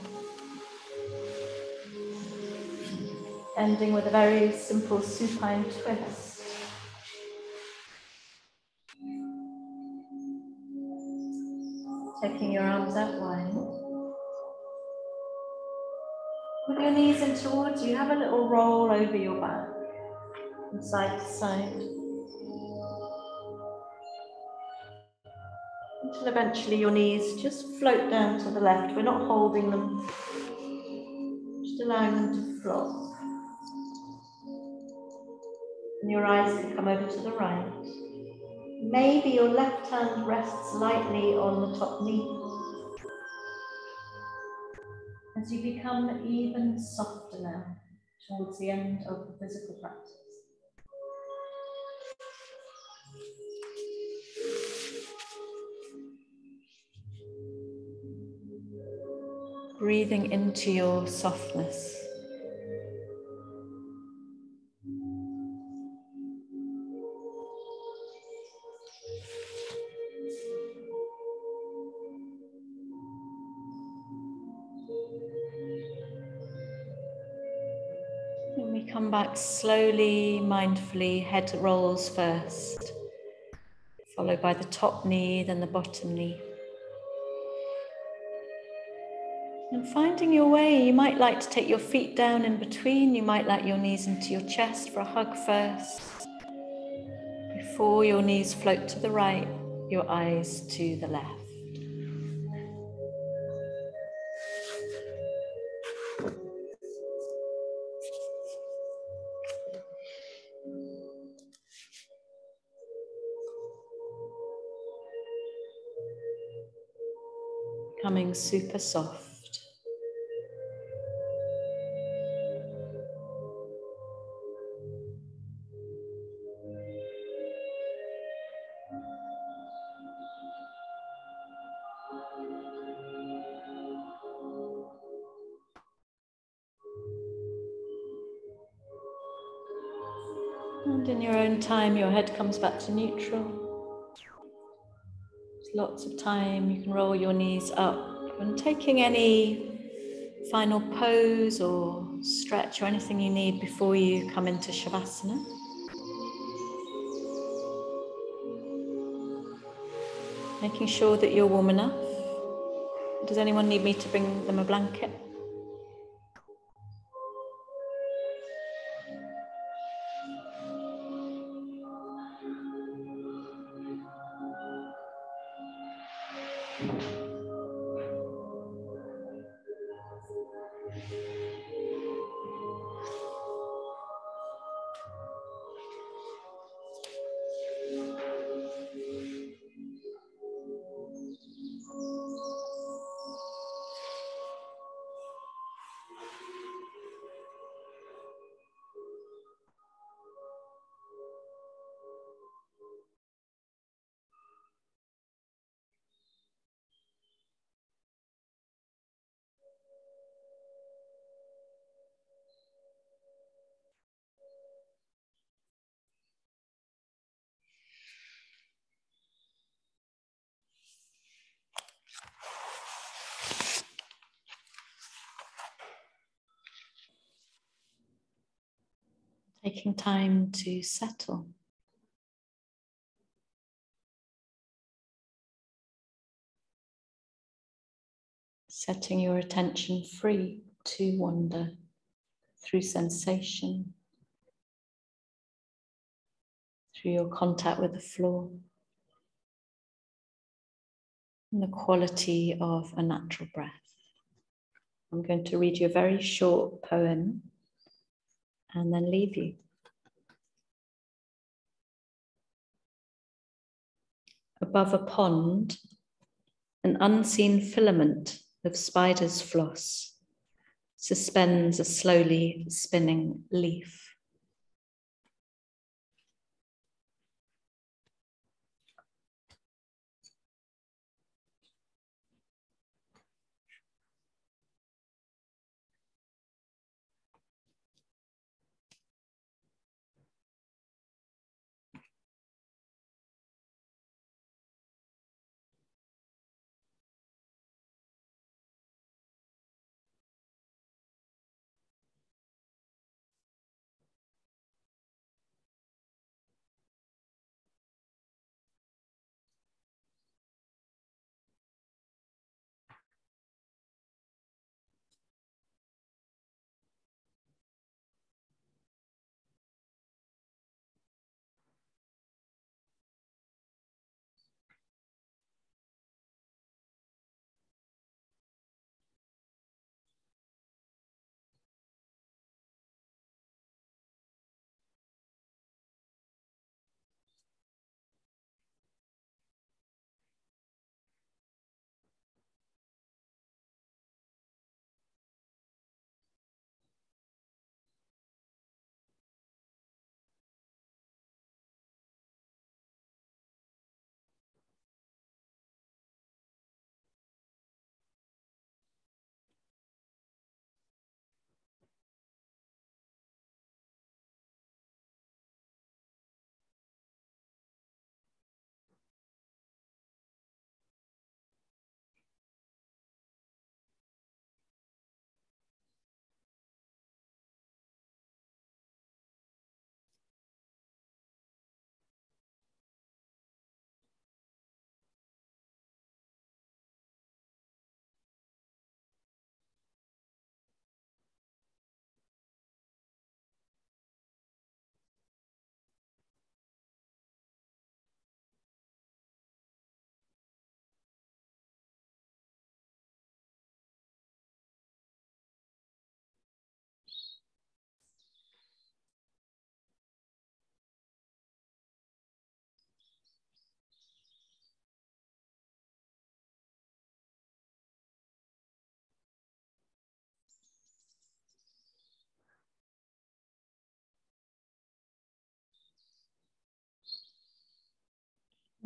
[SPEAKER 1] Ending with a very simple supine twist. Roll over your back from side to side. Until eventually your knees just float down to the left. We're not holding them, just allowing them to flop. And your eyes can come over to the right. Maybe your left hand rests lightly on the top knee as you become even softer now towards the end of the physical practice. Breathing into your softness. Back slowly, mindfully, head rolls first, followed by the top knee, then the bottom knee. And finding your way, you might like to take your feet down in between, you might like your knees into your chest for a hug first. Before your knees float to the right, your eyes to the left. Super soft. And in your own time, your head comes back to neutral lots of time. You can roll your knees up and taking any final pose or stretch or anything you need before you come into Shavasana. Making sure that you're warm enough. Does anyone need me to bring them a blanket? Taking time to settle. Setting your attention free to wander through sensation, through your contact with the floor, and the quality of a natural breath. I'm going to read you a very short poem and then leave you. Above a pond, an unseen filament of spider's floss suspends a slowly spinning leaf.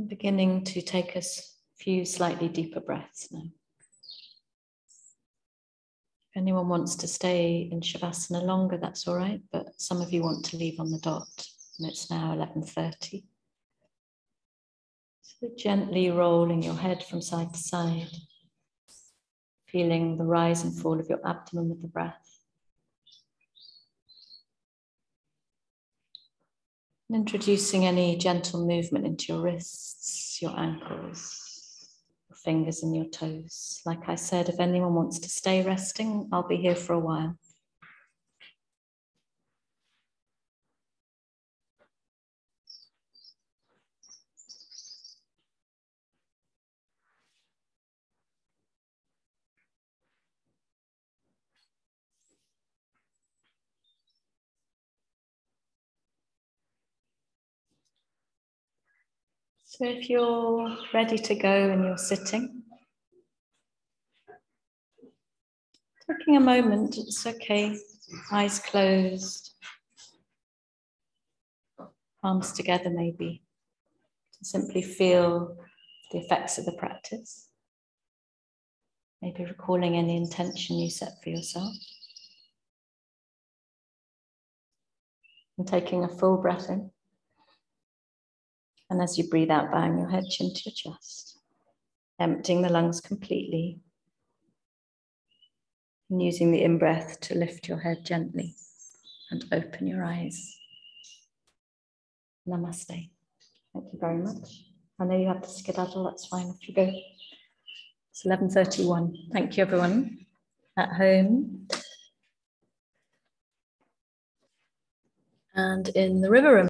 [SPEAKER 1] Beginning to take a few slightly deeper breaths now. If anyone wants to stay in Shavasana longer, that's all right, but some of you want to leave on the dot, and it's now 11.30. So gently rolling your head from side to side, feeling the rise and fall of your abdomen with the breath. Introducing any gentle movement into your wrists, your ankles, your fingers, and your toes. Like I said, if anyone wants to stay resting, I'll be here for a while. So if you're ready to go and you're sitting, taking a moment, it's okay, eyes closed, arms together maybe, to simply feel the effects of the practice. Maybe recalling any intention you set for yourself. And taking a full breath in. And as you breathe out, bowing your head chin to your chest, emptying the lungs completely. And using the in breath to lift your head gently and open your eyes. Namaste. Thank you very much. I know you have to skedaddle, that's fine if you go. It's 11.31. Thank you everyone at home. And in the river room.